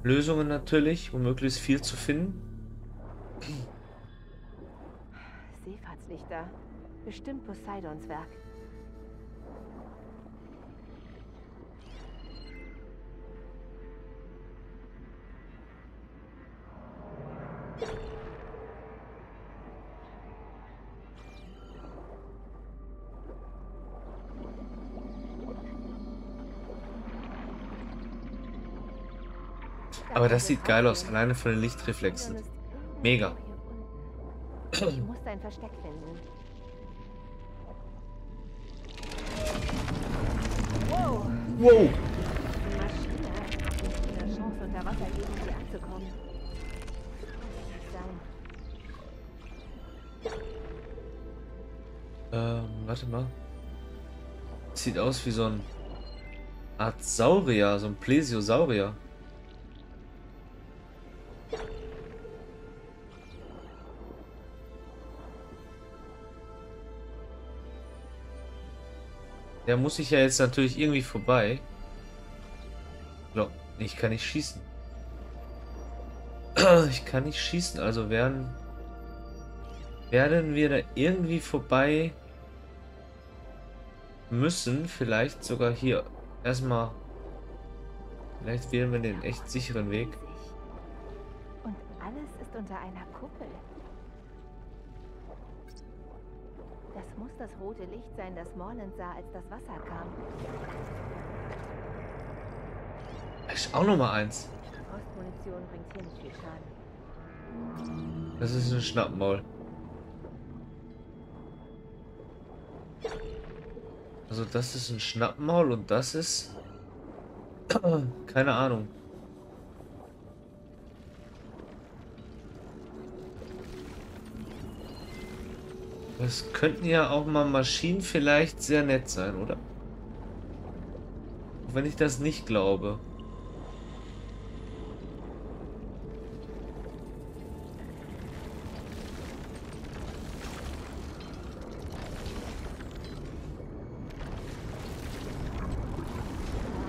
Lösungen natürlich, um möglichst viel zu finden. Seefahrtslichter. Bestimmt Poseidons Werk. Aber das sieht geil aus, alleine von den Lichtreflexen. Mega. Ich muss dein Versteck finden. Wow, Wow! die Maschine hat uns eine Chance unter Wasser geben, hier anzukommen. Ähm, warte mal. Sieht aus wie so ein Art Saurier, so ein Plesiosaurier. Der muss ich ja jetzt natürlich irgendwie vorbei. So, ich kann nicht schießen. Ich kann nicht schießen, also werden, werden wir da irgendwie vorbei müssen. Vielleicht sogar hier erstmal. Vielleicht wählen wir den echt sicheren Weg. Und alles ist unter einer Kuppel. Das muss das rote Licht sein, das Morland sah, als das Wasser kam. Ist auch noch mal eins. Frostmunition bringt hier nicht viel Schaden. Das ist ein Schnappmaul. Also das ist ein Schnappmaul und das ist... Keine Ahnung. Das könnten ja auch mal Maschinen vielleicht sehr nett sein, oder? Auch wenn ich das nicht glaube.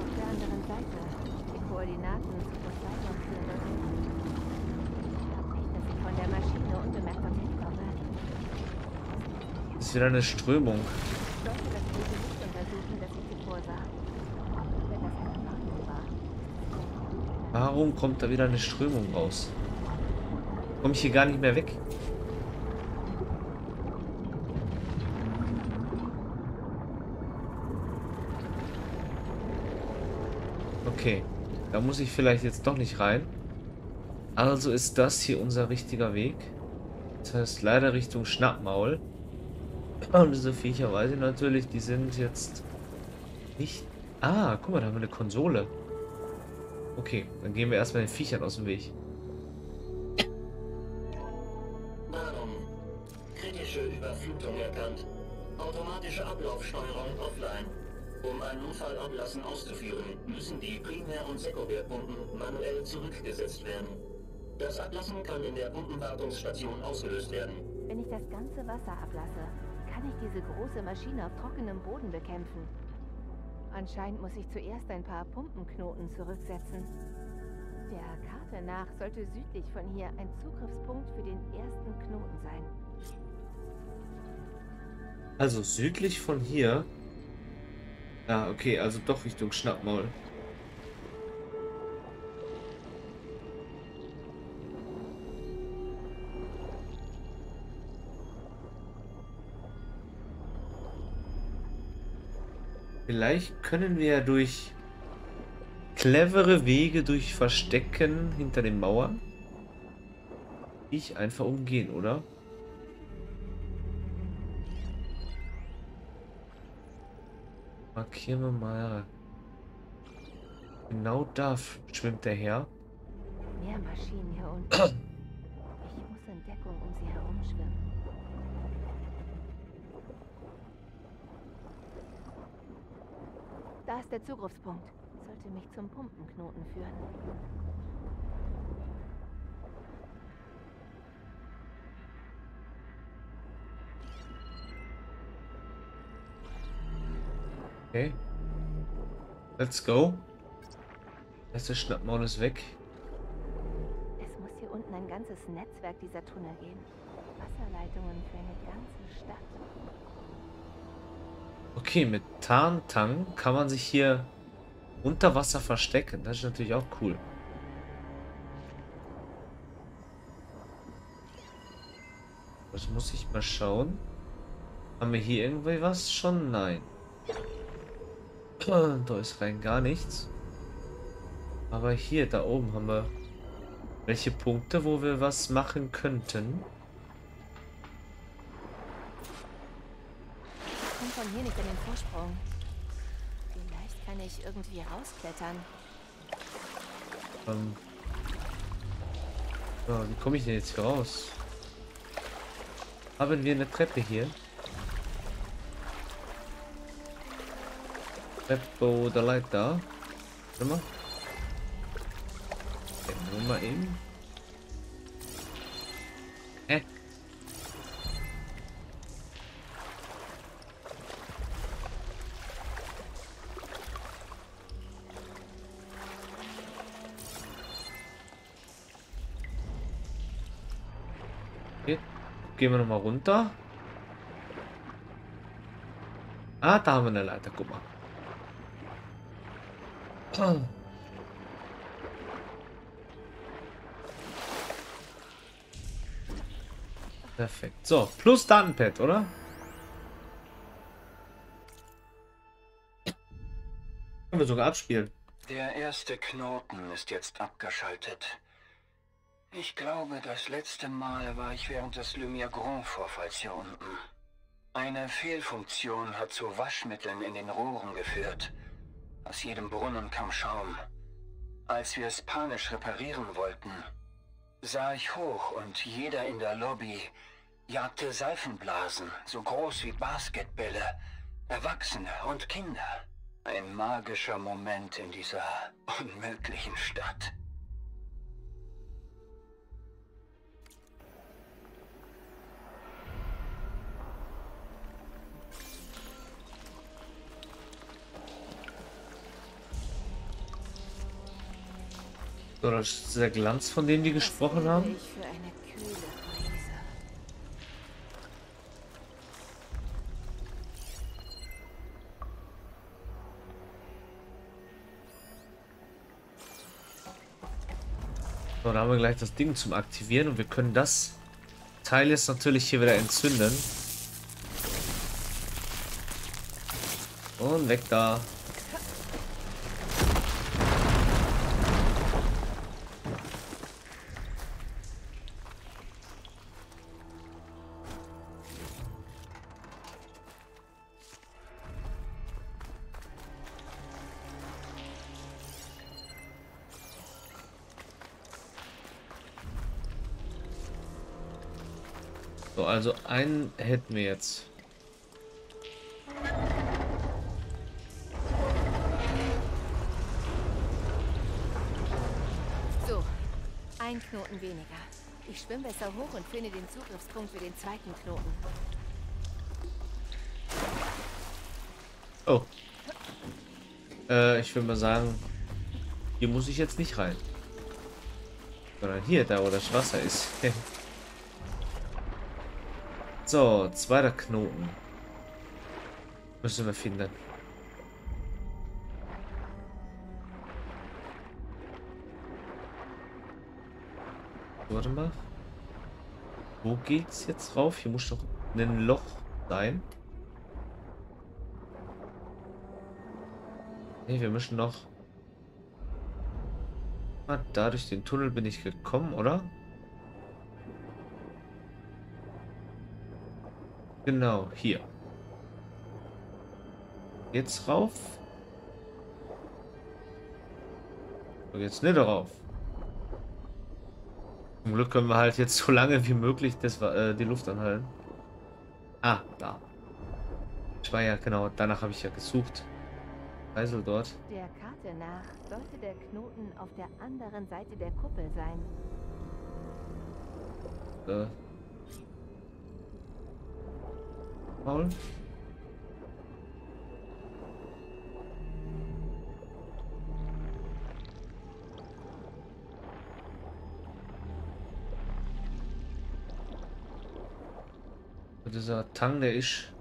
Auf der anderen Seite. Die Koordinaten zu Poseidon führen dorthin. Ich glaube nicht, dass ich von der Maschine unbemerkt dorthin komme. Das wieder eine Strömung. Warum kommt da wieder eine Strömung raus? Komme ich hier gar nicht mehr weg? Okay, da muss ich vielleicht jetzt doch nicht rein. Also ist das hier unser richtiger Weg. Das heißt leider Richtung Schnappmaul. Und diese Viecher weiß ich natürlich, die sind jetzt nicht... Ah, guck mal, da haben wir eine Konsole. Okay, dann gehen wir erstmal den Viechern aus dem Weg. Warnung. Kritische Überflutung erkannt. Automatische Ablaufsteuerung offline. Um ein Notfallablassen auszuführen, müssen die Primär- und Sekundärpumpen manuell zurückgesetzt werden. Das Ablassen kann in der Pumpenwartungsstation ausgelöst werden. Wenn ich das ganze Wasser ablasse, kann ich diese große Maschine auf trockenem Boden bekämpfen. Anscheinend muss ich zuerst ein paar Pumpenknoten zurücksetzen. Der Karte nach sollte südlich von hier ein Zugriffspunkt für den ersten Knoten sein. Also südlich von hier. Ja, okay, also doch Richtung Schnappmaul. Vielleicht können wir ja durch clevere Wege durch Verstecken hinter den Mauern ich einfach umgehen, oder? Markieren wir mal. Genau da schwimmt der her. Mehr Maschinen hier unten. Da ist der Zugriffspunkt. Sollte mich zum Pumpenknoten führen. Okay. Let's go. Erste Schnappmaul ist weg. Es muss hier unten ein ganzes Netzwerk dieser Tunnel geben. Wasserleitungen für eine ganze Stadt. Okay, mit Tarntang kann man sich hier unter Wasser verstecken. Das ist natürlich auch cool. Das muss ich mal schauen. Haben wir hier irgendwie was schon? Nein. Da ist rein gar nichts. Aber hier, da oben haben wir welche Punkte, wo wir was machen könnten. Von hier nicht in den Vorsprung. Vielleicht kann ich irgendwie rausklettern. Ähm. So, wie komme ich denn jetzt hier raus? Haben wir eine Treppe hier? Treppe oder Leiter? Warte mal. Okay, nur mal eben. Gehen wir nochmal runter. Ah, da haben wir eine Leiter, guck mal. Perfekt. So, plus Datenpad, oder? Können wir sogar abspielen. Der erste Knoten ist jetzt abgeschaltet. Ich glaube, das letzte Mal war ich während des Lumière Grand Vorfalls hier unten. Eine Fehlfunktion hat zu Waschmitteln in den Rohren geführt. Aus jedem Brunnen kam Schaum. Als wir es panisch reparieren wollten, sah ich hoch und jeder in der Lobby jagte Seifenblasen, so groß wie Basketbälle, Erwachsene und Kinder. Ein magischer Moment in dieser unmöglichen Stadt. So, das ist der Glanz, von dem die gesprochen haben. So, da haben wir gleich das Ding zum Aktivieren und wir können das Teil jetzt natürlich hier wieder entzünden. Und weg da. Also einen hätten wir jetzt. So, ein Knoten weniger. Ich schwimme besser hoch und finde den Zugriffspunkt für den zweiten Knoten. Oh. Äh, ich würde mal sagen, hier muss ich jetzt nicht rein. Sondern hier, da wo das Wasser ist. so, zweiter Knoten. Müssen wir finden. Warte mal. Wo geht's jetzt rauf? Hier muss doch ein Loch sein. Ne, wir müssen noch. Ah, da durch den Tunnel bin ich gekommen, oder? Genau, hier. Jetzt rauf. So, jetzt nicht rauf. Zum Glück können wir halt jetzt so lange wie möglich das, äh, die Luft anhalten. Ah, da. Ich war ja genau, danach habe ich ja gesucht. Kreisel dort. Der Karte nach sollte der Knoten auf der anderen Seite der Kuppel sein. Äh. Paul? Dieser Tang, der ist,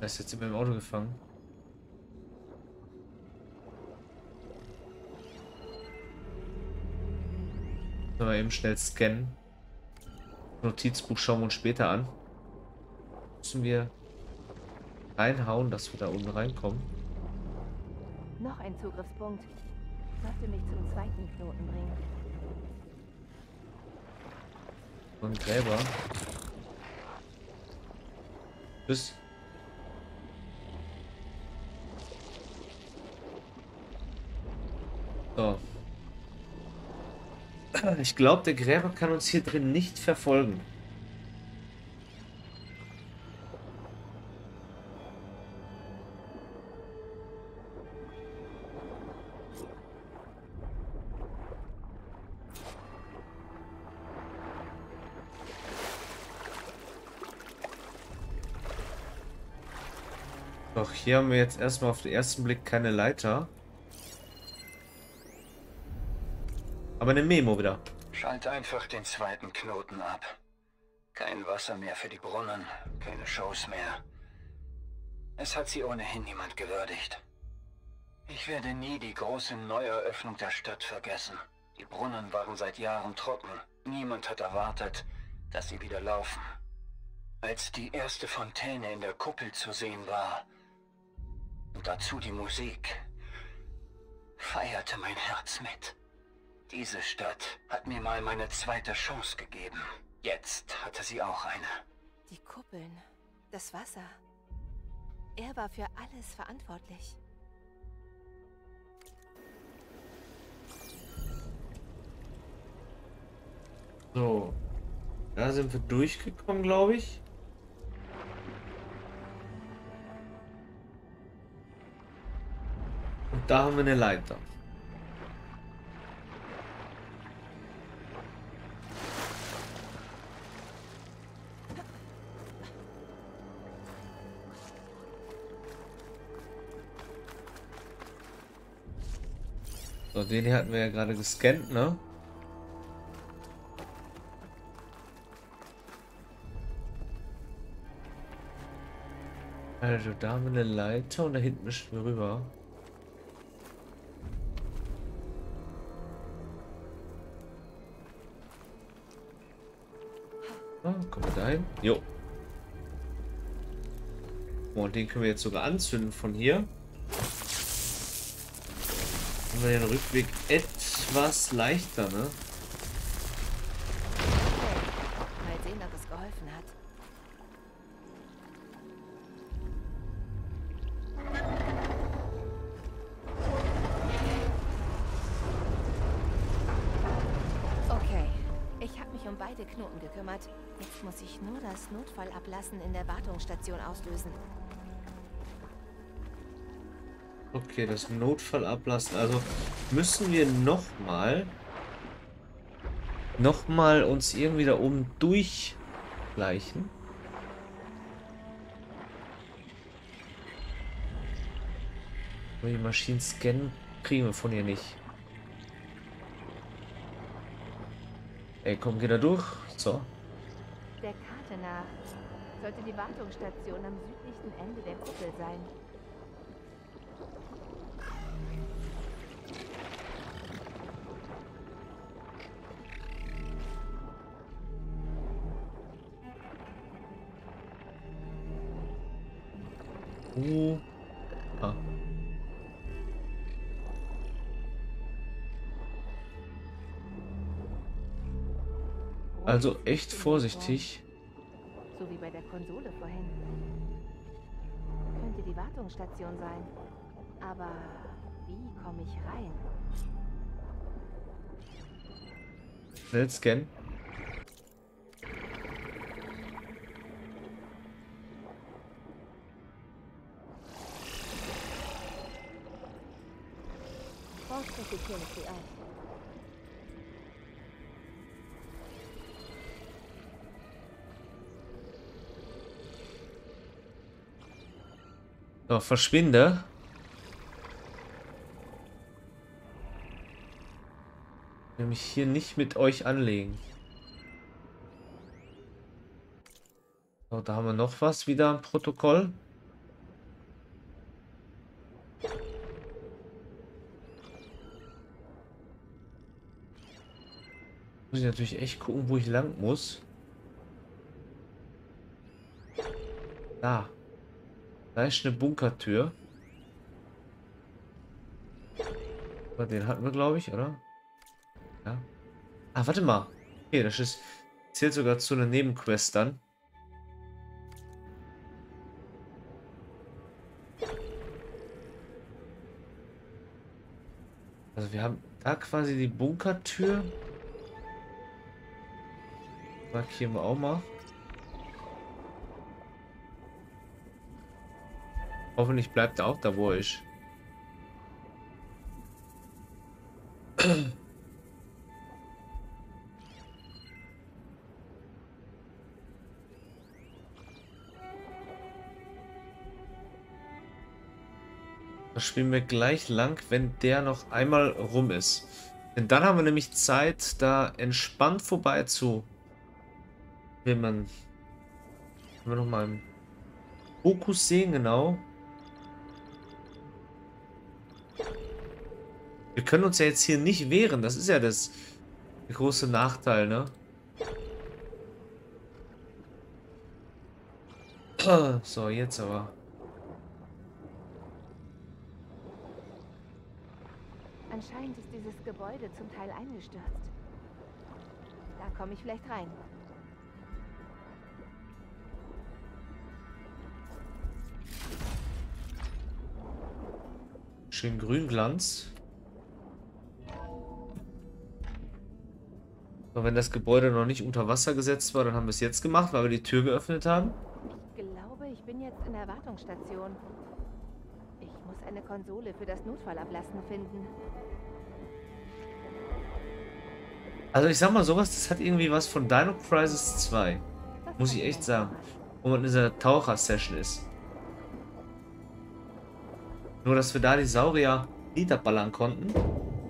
der ist jetzt in meinem Auto gefangen. Wir eben schnell scannen. Notizbuch schauen wir uns später an. Müssen wir reinhauen, dass wir da unten reinkommen. Noch ein Zugriffspunkt. Sollte mich zum zweiten Knoten bringen. Ein Gräber. Bis. So. Ich glaube, der Gräber kann uns hier drin nicht verfolgen. Doch hier haben wir jetzt erstmal auf den ersten Blick keine Leiter. Aber eine Memo wieder. Schalt einfach den zweiten Knoten ab. Kein Wasser mehr für die Brunnen, keine Shows mehr. Es hat sie ohnehin niemand gewürdigt. Ich werde nie die große Neueröffnung der Stadt vergessen. Die Brunnen waren seit Jahren trocken. Niemand hat erwartet, dass sie wieder laufen. Als die erste Fontäne in der Kuppel zu sehen war, dazu die Musik, feierte mein Herz mit. Diese Stadt hat mir mal meine zweite Chance gegeben. Jetzt hatte sie auch eine. Die Kuppeln, das Wasser. Er war für alles verantwortlich. So. Da sind wir durchgekommen, glaube ich. Da haben wir eine Leiter. So, den hier hatten wir ja gerade gescannt, ne? Also, da haben wir eine Leiter und da hinten müssen wir rüber. Kommen wir dahin? Jo. Und den können wir jetzt sogar anzünden von hier. Haben wir den Rückweg etwas leichter, ne? Wartungsstation auslösen. Okay, das Notfall ablassen. Also müssen wir nochmal noch mal uns irgendwie da oben durchgleichen. Aber die Maschinen scannen kriegen wir von ihr nicht. Ey, komm, geh da durch. So. Der Karte nach sollte die Wartungsstation am südlichsten Ende der Kuppel sein. Also echt vorsichtig. So wie bei der Konsole vorhin. Könnte die Wartungsstation sein. Aber wie komme ich rein? Schnell scannen. Force Security ein. So, verschwinde. Nämlich hier nicht mit euch anlegen. So, da haben wir noch was wieder am Protokoll. Muss ich natürlich echt gucken, wo ich lang muss. Da. Da ist eine Bunkertür. Aber Den hatten wir, glaube ich, oder? Ja. Ah, warte mal. Okay, das ist zählt sogar zu einer Nebenquest dann. Also wir haben da quasi die Bunkertür. Markieren wir auch mal. Hoffentlich bleibt er auch da, wo er ist. Spielen wir gleich lang, wenn der noch einmal rum ist. Denn dann haben wir nämlich Zeit, da entspannt vorbei zu Will man. Wenn wir noch mal im Fokus sehen, genau. Wir können uns ja jetzt hier nicht wehren. Das ist ja das der große Nachteil, ne? So, jetzt aber. Anscheinend ist dieses Gebäude zum Teil eingestürzt. Da komme ich vielleicht rein. Schön Grünglanz. So, wenn das Gebäude noch nicht unter Wasser gesetzt war, dann haben wir es jetzt gemacht, weil wir die Tür geöffnet haben. Ich glaube, ich bin jetzt in der Wartungsstation. Ich muss eine Konsole für das Notfallablassen finden. Also ich sag mal, sowas, das hat irgendwie was von Dino Crisis 2. Das Muss ich echt sagen. Wo man in dieser Taucher-Session ist. Nur, dass wir da die Saurier niederballern konnten.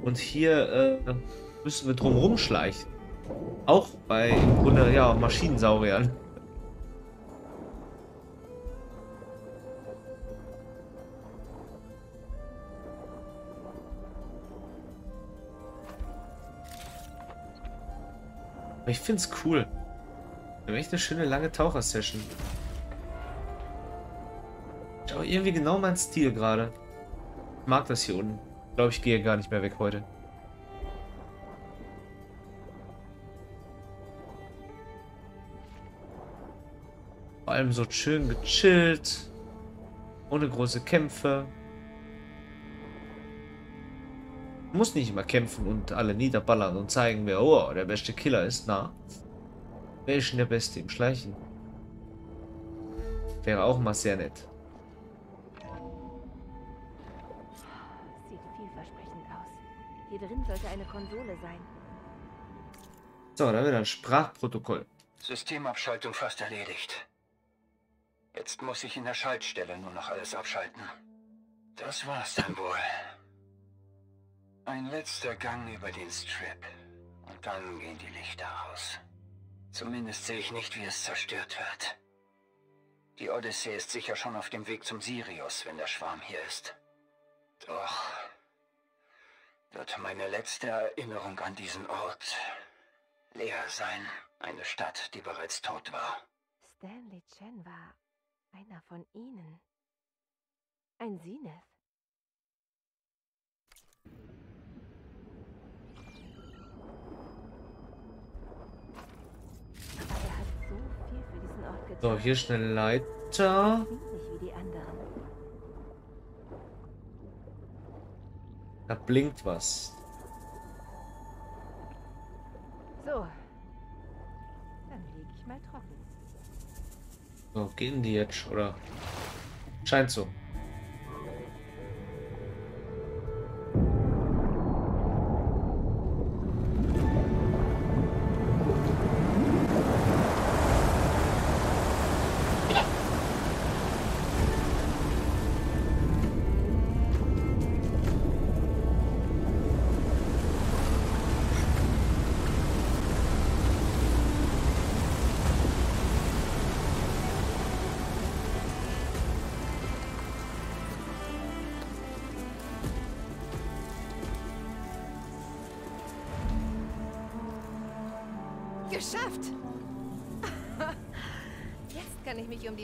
Und hier äh, müssen wir drum rumschleichen. Auch bei im Grunde, ja, Maschinensauriern. Aber ich find's cool. Wir haben echt eine schöne lange Taucher-Session. Ist auch irgendwie genau mein Stil gerade. Ich mag das hier unten. Ich glaube, ich gehe gar nicht mehr weg heute. Vor allem so schön gechillt. Ohne große Kämpfe. Muss nicht immer kämpfen und alle niederballern und zeigen, wer oh, der beste Killer ist. Na, wer ist denn der Beste im Schleichen? Wäre auch mal sehr nett. Sieht vielversprechend aus. Hier drin sollte eine Konsole sein. So, da wird ein Sprachprotokoll. Systemabschaltung fast erledigt. Jetzt muss ich in der Schaltstelle nur noch alles abschalten. Das war's dann wohl. Ein letzter Gang über den Strip. Und dann gehen die Lichter aus. Zumindest sehe ich nicht, wie es zerstört wird. Die Odyssee ist sicher schon auf dem Weg zum Sirius, wenn der Schwarm hier ist. Doch wird meine letzte Erinnerung an diesen Ort leer sein. Eine Stadt, die bereits tot war. Stanley Chen war einer von ihnen. Ein hat so viel für diesen Ort getan. So, hier schnell Leiter. Da blinkt was. So. So, gehen die jetzt, oder? Scheint so.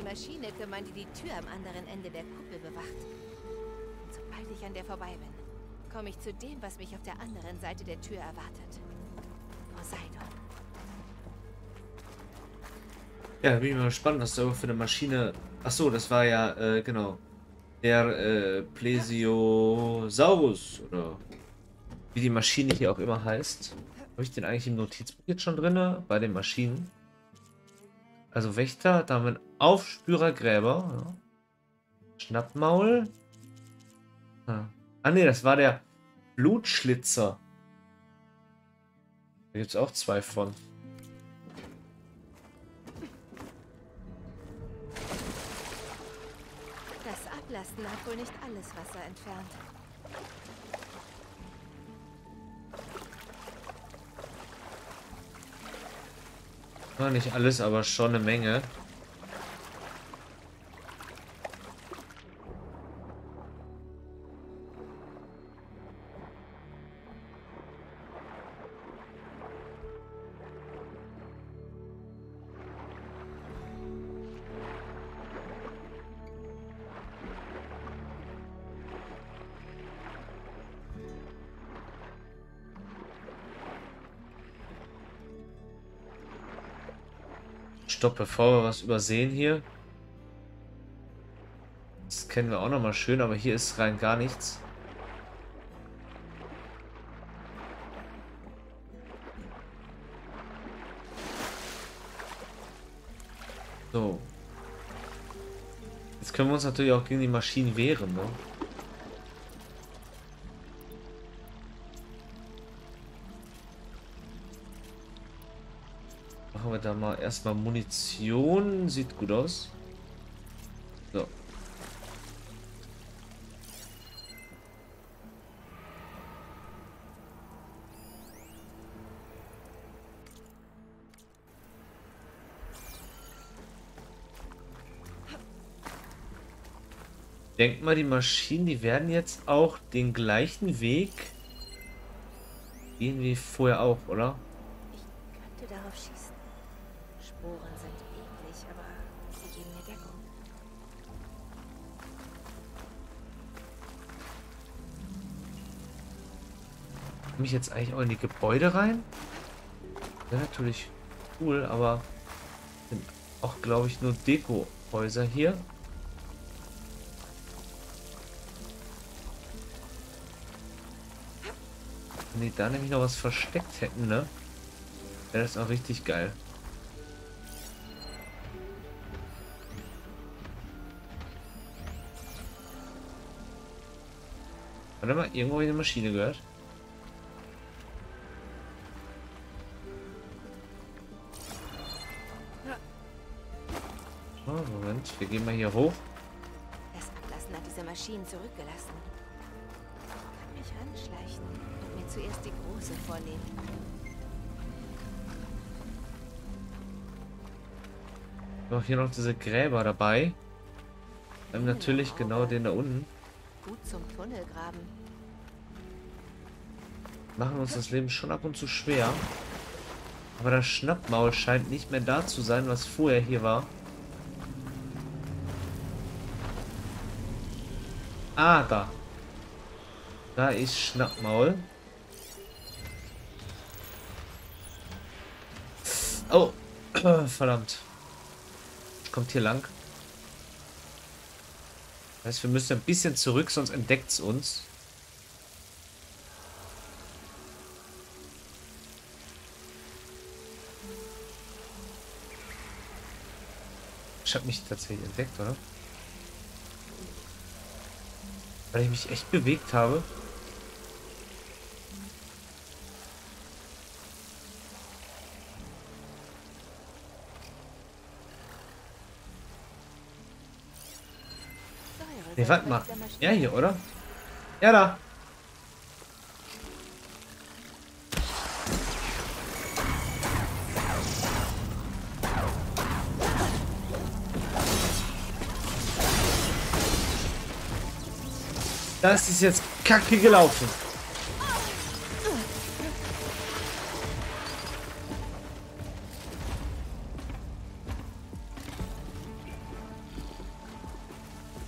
Maschine kümmern, die die Tür am anderen Ende der Kuppel bewacht. Und sobald ich an der vorbei bin, komme ich zu dem, was mich auf der anderen Seite der Tür erwartet. Poseidon. Ja, bin ich mal gespannt, was da für eine Maschine. Ach so, das war ja, äh, genau. Der äh, Plesiosaurus oder wie die Maschine hier auch immer heißt. Habe ich den eigentlich im Notizbuch jetzt schon drin? Bei den Maschinen. Also Wächter, da haben wir einen Aufspürergräber. Ja. Schnappmaul. Ah. ah ne, das war der Blutschlitzer. Da gibt es auch zwei von. Das Ablassen hat wohl nicht alles Wasser entfernt. Nicht alles, aber schon eine Menge. Stopp, bevor wir was übersehen hier. Das kennen wir auch nochmal schön, aber hier ist rein gar nichts. So. Jetzt können wir uns natürlich auch gegen die Maschinen wehren, ne? Wir da mal erstmal Munition. Sieht gut aus. So. Denk mal, die Maschinen, die werden jetzt auch den gleichen Weg gehen wie vorher auch, oder? Ich könnte darauf schießen. Sporen sind eklig, aber sie geben mir Deckung. Komme ich jetzt eigentlich auch in die Gebäude rein? Wäre natürlich cool, aber sind auch, glaube ich, nur Deko-Häuser hier. Wenn die da nämlich noch was versteckt hätten, ne? Wäre das auch richtig geil. Warte mal, irgendwo hab ich eine Maschine gehört. Oh, Moment, wir gehen mal hier hoch. Das Ablassen hat diese Maschinen zurückgelassen. Ich kann mich ranschleichen und mir zuerst die große vornehmen. Noch hier noch diese Gräber dabei. Ähm, natürlich genau den da unten. Gut zum Tunnelgraben. Machen uns das Leben schon ab und zu schwer. Aber das Schnappmaul scheint nicht mehr da zu sein, was vorher hier war. Ah, da. Da ist Schnappmaul. Oh, verdammt. Kommt hier lang. Das heißt, wir müssen ein bisschen zurück, sonst entdeckt es uns. Ich habe mich tatsächlich entdeckt, oder? Weil ich mich echt bewegt habe. Soll warte mal. Ja, hier, oder? Ja, da. Das ist jetzt kacke gelaufen.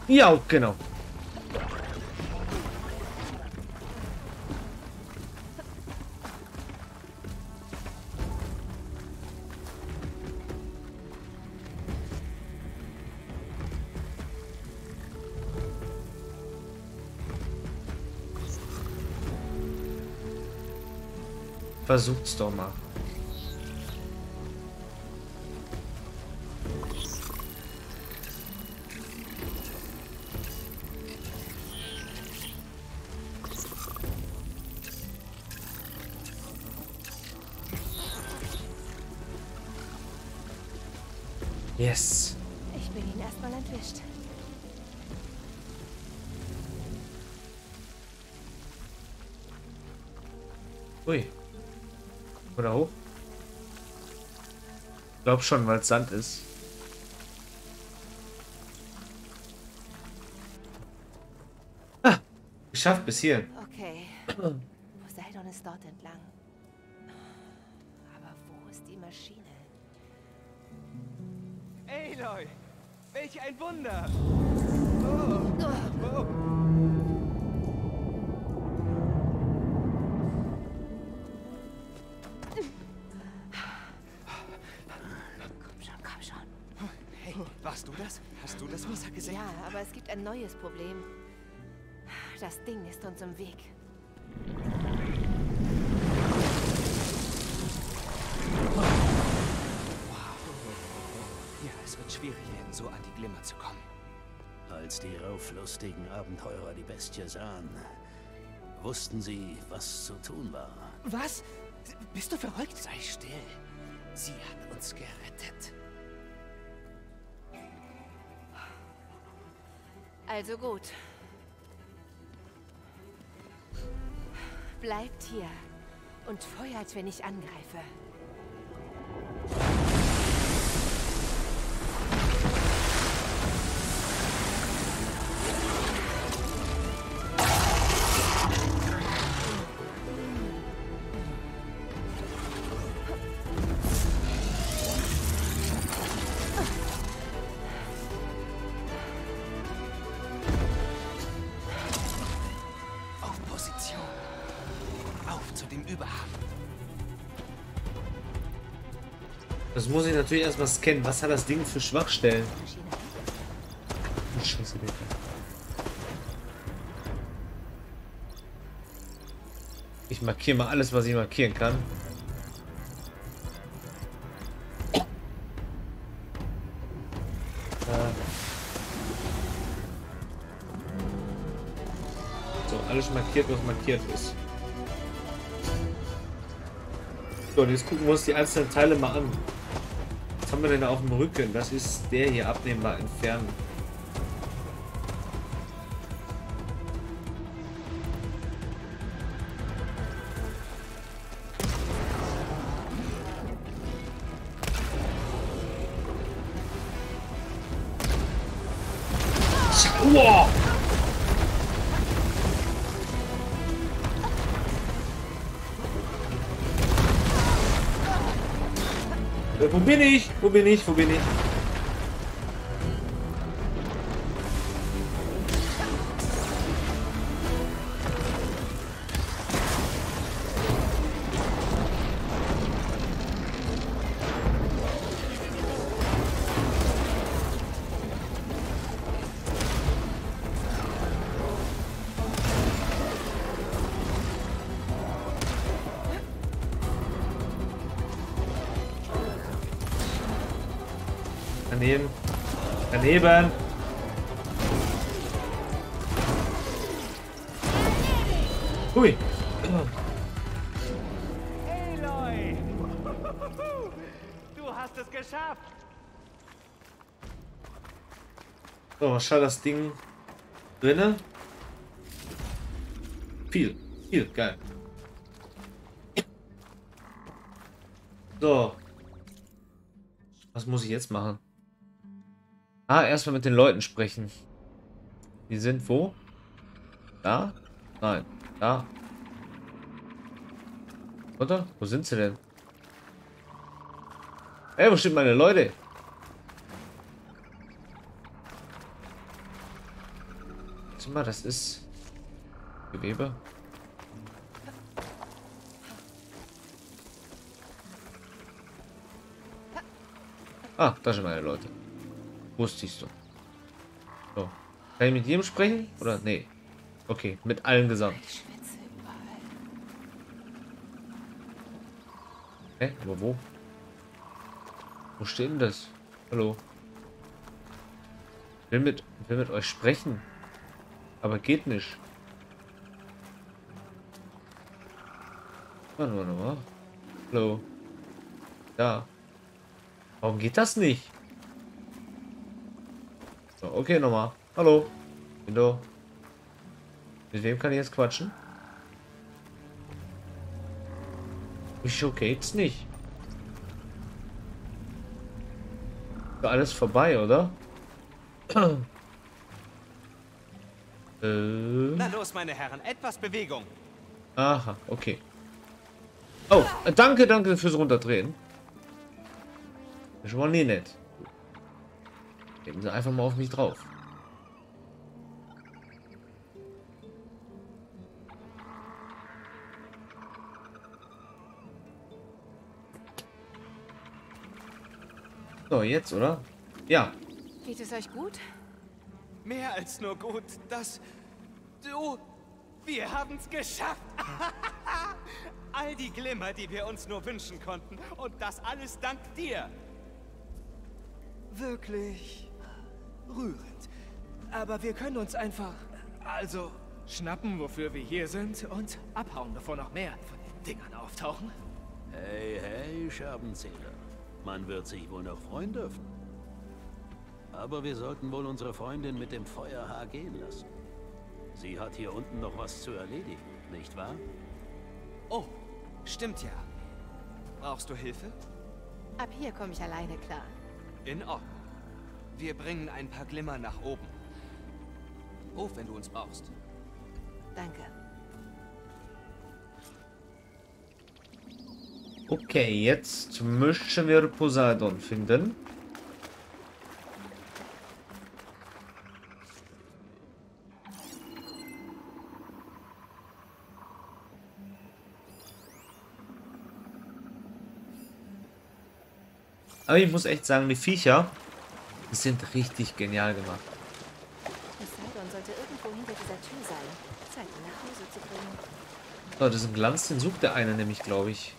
Ja, genau. Versucht's doch mal. Glaube schon, weil es Sand ist. Ah, geschafft bis hier. Rauflustigen Abenteurer die Bestie sahen, wussten sie, was zu tun war. Was? Bist du verrückt? Sei still. Sie hat uns gerettet. Also gut. Bleibt hier und feuert, wenn ich angreife. Muss ich natürlich erstmal scannen. Was hat das Ding für Schwachstellen? Scheiße, Digga. Ich markiere mal alles, was ich markieren kann. So, alles markiert, was markiert ist. So, jetzt gucken wir uns die einzelnen Teile mal an. Haben wir denn auf dem Rücken? Das ist der hier abnehmbar entfernen. Bin ich? Wo bin Daneben. Hui. Aloy! Du hast es geschafft! So, was schaut das Ding drinne? Viel. Viel. Geil. So. Was muss ich jetzt machen? Ah, erstmal mit den Leuten sprechen. Die sind wo? Da? Nein. Da. Oder? Wo sind sie denn? Ey, wo sind meine Leute? Warte mal, das ist Gewebe. Ah, da sind meine Leute. Wusste ich so. So. Kann ich mit jedem sprechen? Oder? Nee. Okay, mit allen gesamt. Ich. Hä? Aber wo? Wo steht denn das? Hallo? Will mit, will mit euch sprechen. Aber geht nicht. Warte mal, mal. Hallo. Da. Warum geht das nicht? Okay, nochmal. Hallo. Hallo. Mit wem kann ich jetzt quatschen? Wieso geht's nicht? Alles vorbei, oder? äh. Na los, meine Herren, etwas Bewegung. Aha, okay. Oh, äh, danke, danke fürs Runterdrehen. Das war nie nett. Geben Sie einfach mal auf mich drauf. So, jetzt, oder? Ja. Geht es euch gut? Mehr als nur gut, dass du... Wir haben's geschafft. All die Glimmer, die wir uns nur wünschen konnten. Und das alles dank dir. Wirklich rührend. Aber wir können uns einfach, also, schnappen, wofür wir hier sind und abhauen, bevor noch mehr von den Dingern auftauchen. Hey, hey, Scherbenzähler. Man wird sich wohl noch freuen dürfen. Aber wir sollten wohl unsere Freundin mit dem Feuerhaar gehen lassen. Sie hat hier unten noch was zu erledigen, nicht wahr? Oh, stimmt ja. Brauchst du Hilfe? Ab hier komme ich alleine klar. In Ordnung. Wir bringen ein paar Glimmer nach oben. Ruf, wenn du uns brauchst. Danke. Okay, jetzt müssen wir Poseidon finden. Aber ich muss echt sagen, die Viecher, die sind richtig genial gemacht. Poseidon sollte irgendwo hinter dieser Tür sein. Zeit, ihn nach Hause zu bringen. So, diesen Glanz, den sucht der eine nämlich, glaube ich.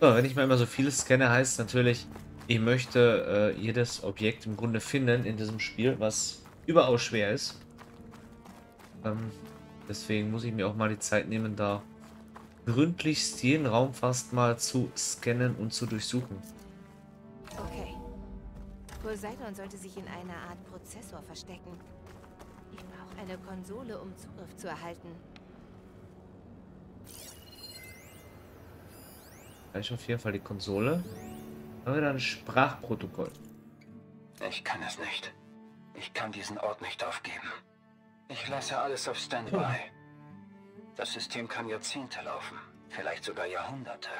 So, wenn ich mal immer so viel scanne, heißt natürlich, ich möchte äh, jedes Objekt im Grunde finden in diesem Spiel, was überaus schwer ist. Ähm, deswegen muss ich mir auch mal die Zeit nehmen, da gründlichst jeden Raum fast mal zu scannen und zu durchsuchen. Okay. Poseidon sollte sich in einer Art Prozessor verstecken. Ich brauche eine Konsole, um Zugriff zu erhalten. Gleich auf jeden Fall die Konsole. Haben wir da ein Sprachprotokoll? Ich kann es nicht. Ich kann diesen Ort nicht aufgeben. Ich lasse alles auf Standby. Das System kann Jahrzehnte laufen, vielleicht sogar Jahrhunderte.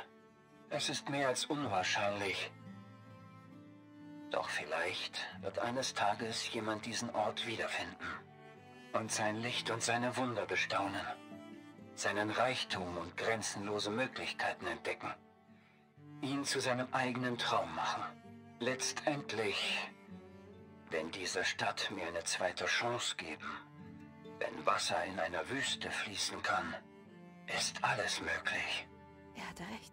Es ist mehr als unwahrscheinlich. Doch vielleicht wird eines Tages jemand diesen Ort wiederfinden. Und sein Licht und seine Wunder bestaunen. Seinen Reichtum und grenzenlose Möglichkeiten entdecken. Ihn zu seinem eigenen Traum machen. Letztendlich, wenn diese Stadt mir eine zweite Chance geben, wenn Wasser in einer Wüste fließen kann, ist alles möglich. Er hatte recht.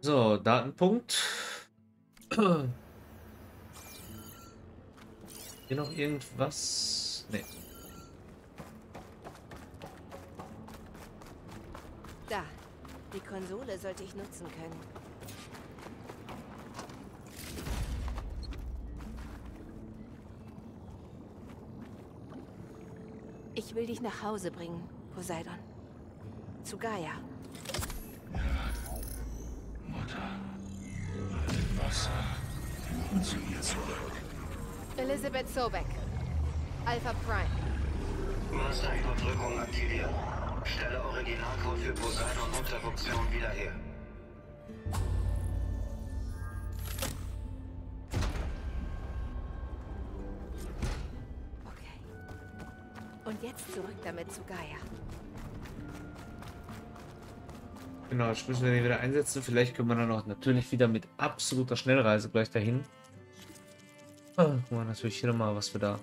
So, Datenpunkt. Hier noch irgendwas? Nee. Da. Die Konsole sollte ich nutzen können. Ich will dich nach Hause bringen, Poseidon. Zu Gaia. Elizabeth Sobeck. Alpha Prime. Master-Überbrückung aktiviert. Stelle Originalcode für Poseidon unter Funktion wieder her. Okay. Und jetzt zurück damit zu Gaia. Genau, jetzt müssen wir den wieder einsetzen. Vielleicht können wir dann auch natürlich wieder mit absoluter Schnellreise gleich dahin. Ah, gucken wir natürlich hier nochmal, was wir da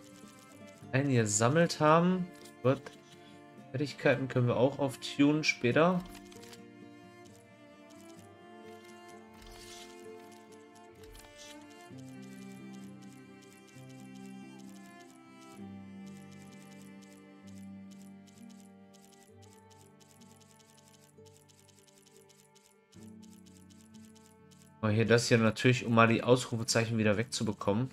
eingesammelt haben. Gut. Fertigkeiten können wir auch auf Tune später. hier das hier natürlich, um mal die Ausrufezeichen wieder wegzubekommen.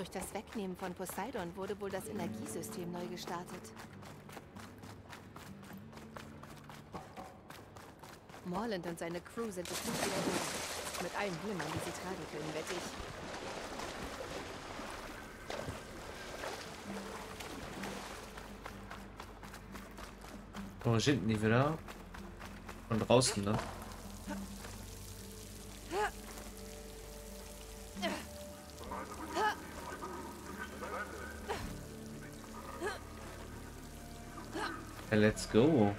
Durch das Wegnehmen von Poseidon wurde wohl das Energiesystem neu gestartet. Morland und seine Crew sind bestimmt. Mit allen Wimmern, die sie tragen können, wette ich. Wo sind die wieder? Von draußen, ne? Ja, let's go.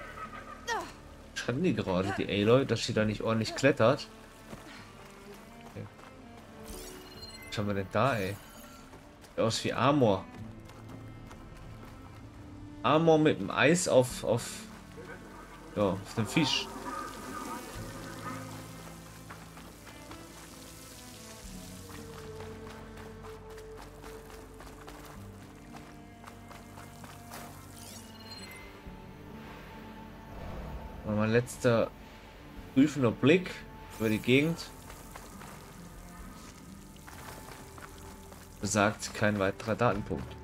Schreiben die gerade, die Aloy, dass sie da nicht ordentlich klettert? Okay. Was haben wir denn da, ey? Sieht aus wie Armor. Armor mit dem Eis auf, auf, ja, auf dem Fisch. Letzter prüfender Blick über die Gegend. Besagt kein weiterer Datenpunkt.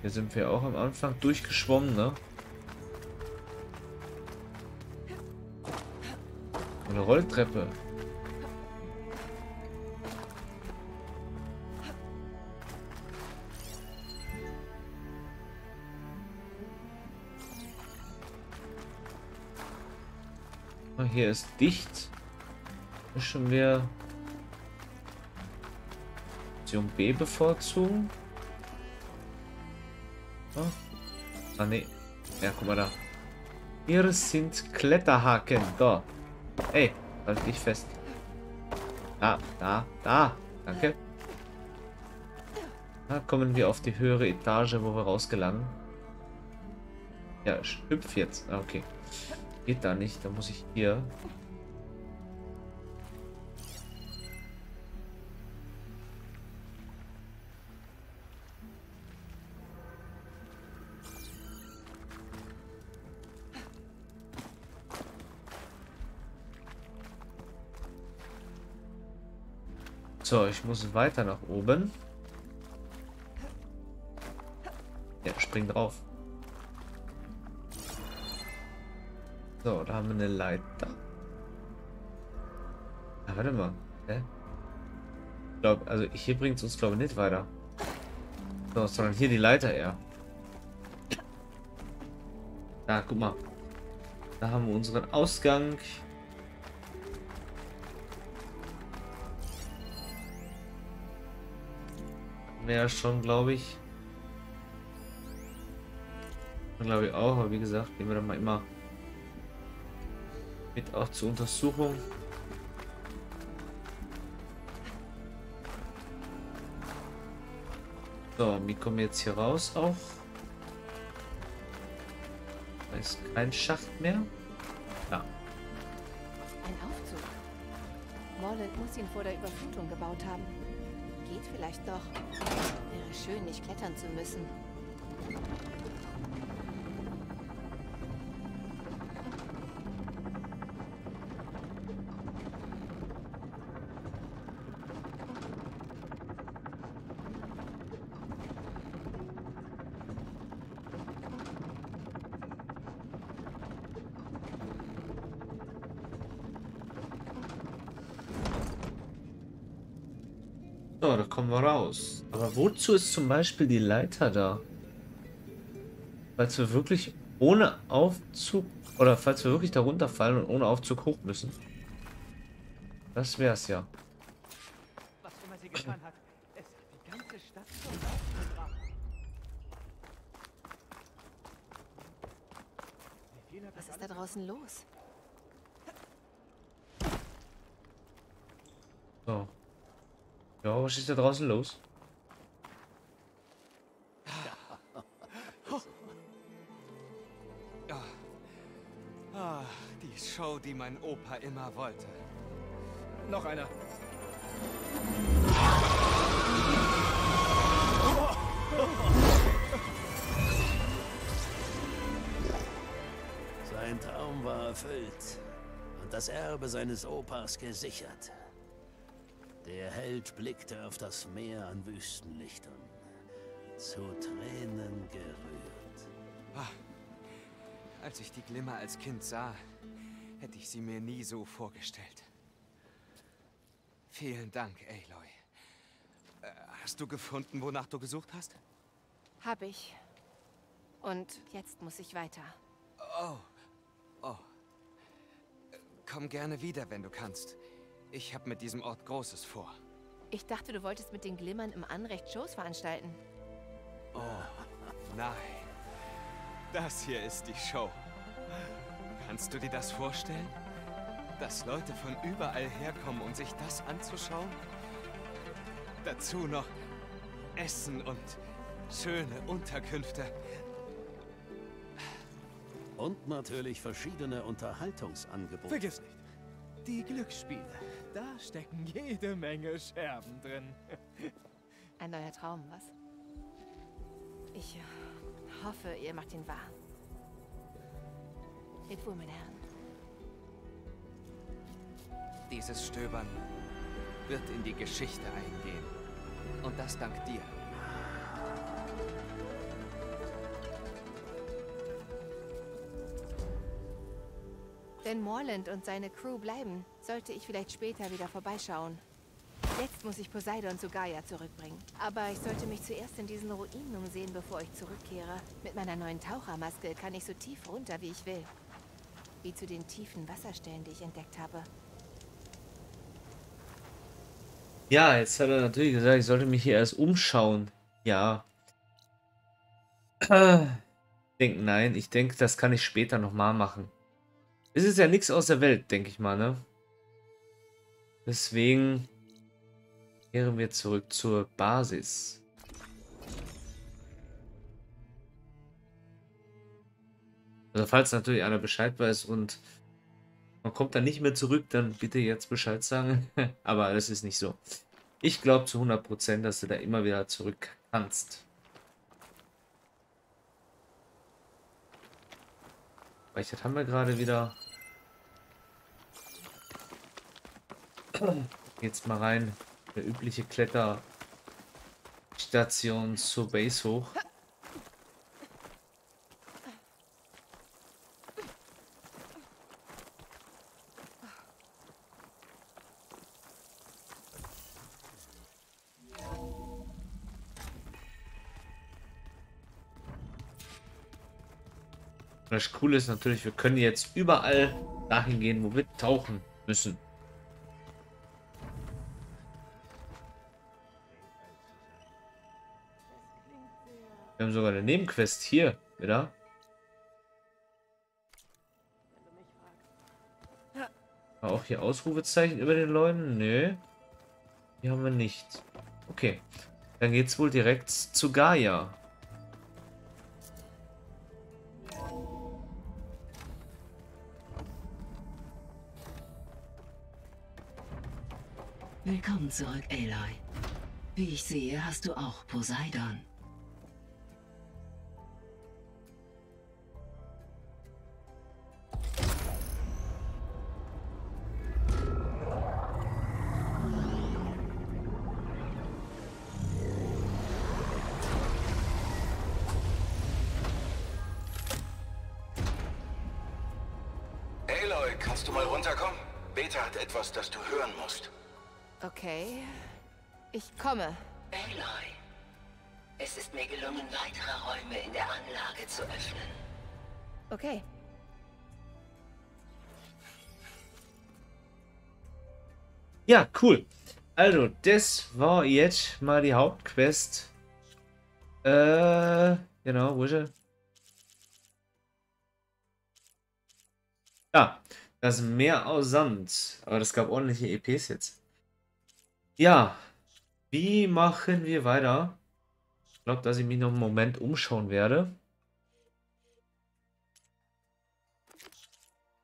Hier sind wir auch am Anfang durchgeschwommen, ne? Eine Rolltreppe. Hier ist dicht. Müssen wir Option B bevorzugen? Ah, ah nee. Ja, guck mal da. Hier sind Kletterhaken. Da. Ey, halt dich fest. Da, da, da. Danke. Da kommen wir auf die höhere Etage, wo wir rausgelangen. Ja, hüpf jetzt. Ah, okay. Geht da nicht, da muss ich hier. So, ich muss weiter nach oben. Ja, spring drauf. So, da haben wir eine Leiter. Ah, warte mal. Hä? Ich glaube, also hier bringt es uns, glaube ich, nicht weiter. So, sondern hier die Leiter eher. Da, guck mal. Da haben wir unseren Ausgang. Wäre schon, glaube ich. Glaube ich auch, aber wie gesagt, gehen wir dann mal immer mit auch zur Untersuchung. So, wie kommen wir jetzt hier raus auch? Da ist kein Schacht mehr. Ja. Ein Aufzug. Morland muss ihn vor der Überflutung gebaut haben. Geht vielleicht doch. Wäre schön, nicht klettern zu müssen. So, da kommen wir raus. Aber wozu ist zum Beispiel die Leiter da? Falls wir wirklich ohne Aufzug oder falls wir wirklich da runterfallen und ohne Aufzug hoch müssen. Das wär's ja. Was immer sie getan hat, es hat die ganze Stadt zum Laufen gebracht. Wie viel hat Was das ist da draußen los? So. Ja, was ist da draußen los? Ah, die Show die mein Opa immer wollte. Noch einer. Sein Traum war erfüllt und das Erbe seines Opas gesichert. Der Held blickte auf das Meer an Wüstenlichtern, zu Tränen gerührt. Ah, als ich die Glimmer als Kind sah, hätte ich sie mir nie so vorgestellt. Vielen Dank, Aloy. Äh, hast du gefunden, wonach du gesucht hast? Hab ich. Und jetzt muss ich weiter. Oh, oh. Komm gerne wieder, wenn du kannst. Ich habe mit diesem Ort Großes vor. Ich dachte, du wolltest mit den Glimmern im Anrecht Shows veranstalten. Oh, nein. Das hier ist die Show. Kannst du dir das vorstellen? Dass Leute von überall herkommen, um sich das anzuschauen? Dazu noch Essen und schöne Unterkünfte. Und natürlich verschiedene Unterhaltungsangebote. Vergiss nicht. Die Glücksspiele. Da stecken jede Menge Scherben drin. Ein neuer Traum, was? Ich äh, hoffe, ihr macht ihn wahr. Lebt wohl, meine Herren. Dieses Stöbern wird in die Geschichte eingehen. Und das dank dir. Wenn Morland und seine Crew bleiben, sollte ich vielleicht später wieder vorbeischauen. Jetzt muss ich Poseidon zu Gaia zurückbringen. Aber ich sollte mich zuerst in diesen Ruinen umsehen, bevor ich zurückkehre. Mit meiner neuen Tauchermaske kann ich so tief runter, wie ich will. Wie zu den tiefen Wasserstellen, die ich entdeckt habe. Ja, jetzt hat er natürlich gesagt, ich sollte mich hier erst umschauen. Ja. Ich denke, nein, ich denke, das kann ich später nochmal machen. Es ist ja nichts aus der Welt, denke ich mal, ne? Deswegen kehren wir zurück zur Basis. Also falls natürlich einer Bescheid weiß und man kommt dann nicht mehr zurück, dann bitte jetzt Bescheid sagen. Aber das ist nicht so. Ich glaube zu 100%, dass du da immer wieder zurück kannst. Speichert haben wir gerade wieder. Jetzt mal rein. Eine übliche Kletterstation zur Base hoch. Das Coole ist natürlich, wir können jetzt überall dahin gehen, wo wir tauchen müssen. Wir haben sogar eine Nebenquest hier, wieder. Auch hier Ausrufezeichen über den Leuten? Nö. Die haben wir nicht. Okay. Dann geht's wohl direkt zu Gaia. Willkommen zurück, Aloy. Wie ich sehe, hast du auch Poseidon. Ja, cool. Also, das war jetzt mal die Hauptquest. Äh, genau, wo ist er? Ja, das Meer aus Sand. Aber das gab ordentliche EPs jetzt. Ja, wie machen wir weiter? Ich glaube, dass ich mich noch einen Moment umschauen werde.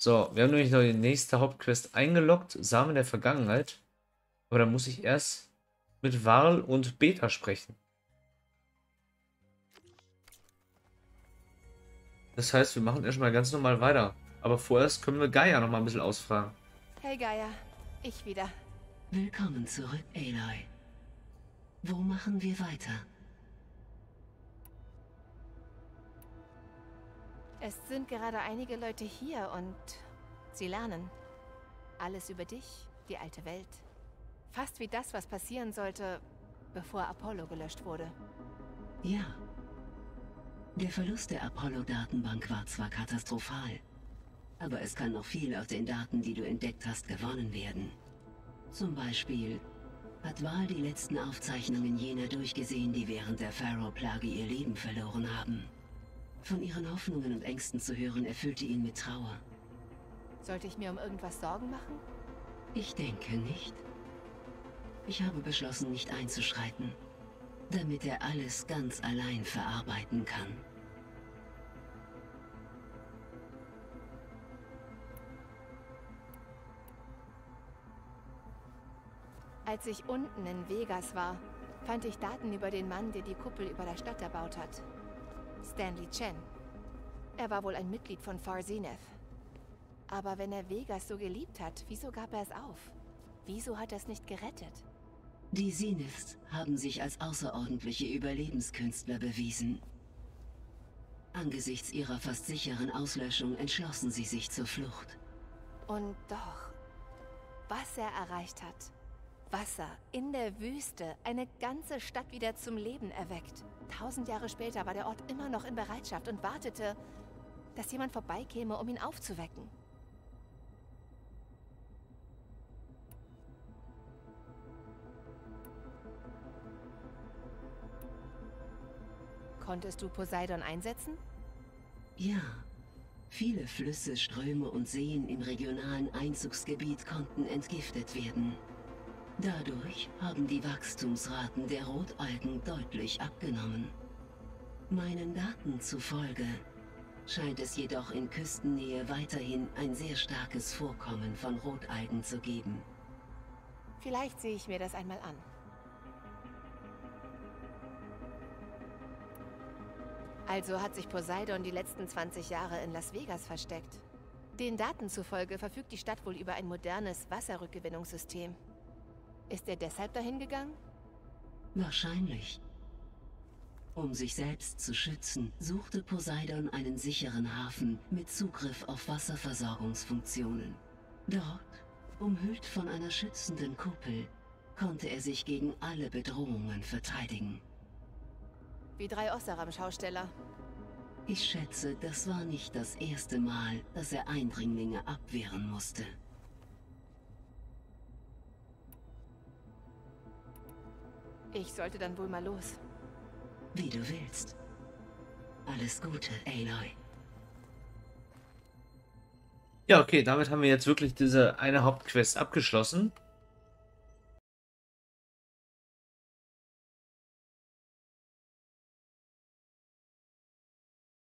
So, wir haben nämlich noch die nächste Hauptquest eingeloggt, Samen der Vergangenheit. Aber da muss ich erst mit Warl und Beta sprechen. Das heißt, wir machen erstmal ganz normal weiter. Aber vorerst können wir Gaia noch mal ein bisschen ausfragen. Hey Gaia, ich wieder. Willkommen zurück, Aloy. Wo machen wir weiter? Es sind gerade einige Leute hier und sie lernen. Alles über dich, die alte Welt. Fast wie das, was passieren sollte, bevor Apollo gelöscht wurde. Ja. Der Verlust der Apollo-Datenbank war zwar katastrophal, aber es kann noch viel aus den Daten, die du entdeckt hast, gewonnen werden. Zum Beispiel hat Wahl die letzten Aufzeichnungen jener durchgesehen, die während der Pharaoh-Plage ihr Leben verloren haben. Von ihren Hoffnungen und Ängsten zu hören, erfüllte ihn mit Trauer. Sollte ich mir um irgendwas Sorgen machen? Ich denke nicht. Ich habe beschlossen, nicht einzuschreiten, damit er alles ganz allein verarbeiten kann. Als ich unten in Vegas war, fand ich Daten über den Mann, der die Kuppel über der Stadt erbaut hat. Stanley Chen. Er war wohl ein Mitglied von Far Zenith. Aber wenn er Vegas so geliebt hat, wieso gab er es auf? Wieso hat er es nicht gerettet? Die Zeniths haben sich als außerordentliche Überlebenskünstler bewiesen. Angesichts ihrer fast sicheren Auslöschung entschlossen sie sich zur Flucht. Und doch, was er erreicht hat. Wasser in der Wüste, eine ganze Stadt wieder zum Leben erweckt. Tausend Jahre später war der Ort immer noch in Bereitschaft und wartete, dass jemand vorbeikäme, um ihn aufzuwecken. Konntest du Poseidon einsetzen? Ja. Viele Flüsse, Ströme und Seen im regionalen Einzugsgebiet konnten entgiftet werden. Dadurch haben die Wachstumsraten der Rotalgen deutlich abgenommen. Meinen Daten zufolge scheint es jedoch in Küstennähe weiterhin ein sehr starkes Vorkommen von Rotalgen zu geben. Vielleicht sehe ich mir das einmal an. Also hat sich Poseidon die letzten 20 Jahre in Las Vegas versteckt. Den Daten zufolge verfügt die Stadt wohl über ein modernes Wasserrückgewinnungssystem. Ist er deshalb dahin gegangen? Wahrscheinlich. Um sich selbst zu schützen, suchte Poseidon einen sicheren Hafen mit Zugriff auf Wasserversorgungsfunktionen. Dort, umhüllt von einer schützenden Kuppel, konnte er sich gegen alle Bedrohungen verteidigen. Wie drei Osseram-Schausteller. Ich schätze, das war nicht das erste Mal, dass er Eindringlinge abwehren musste. Ich sollte dann wohl mal los. Wie du willst. Alles Gute, Aloy. Ja, okay, damit haben wir jetzt wirklich diese eine Hauptquest abgeschlossen.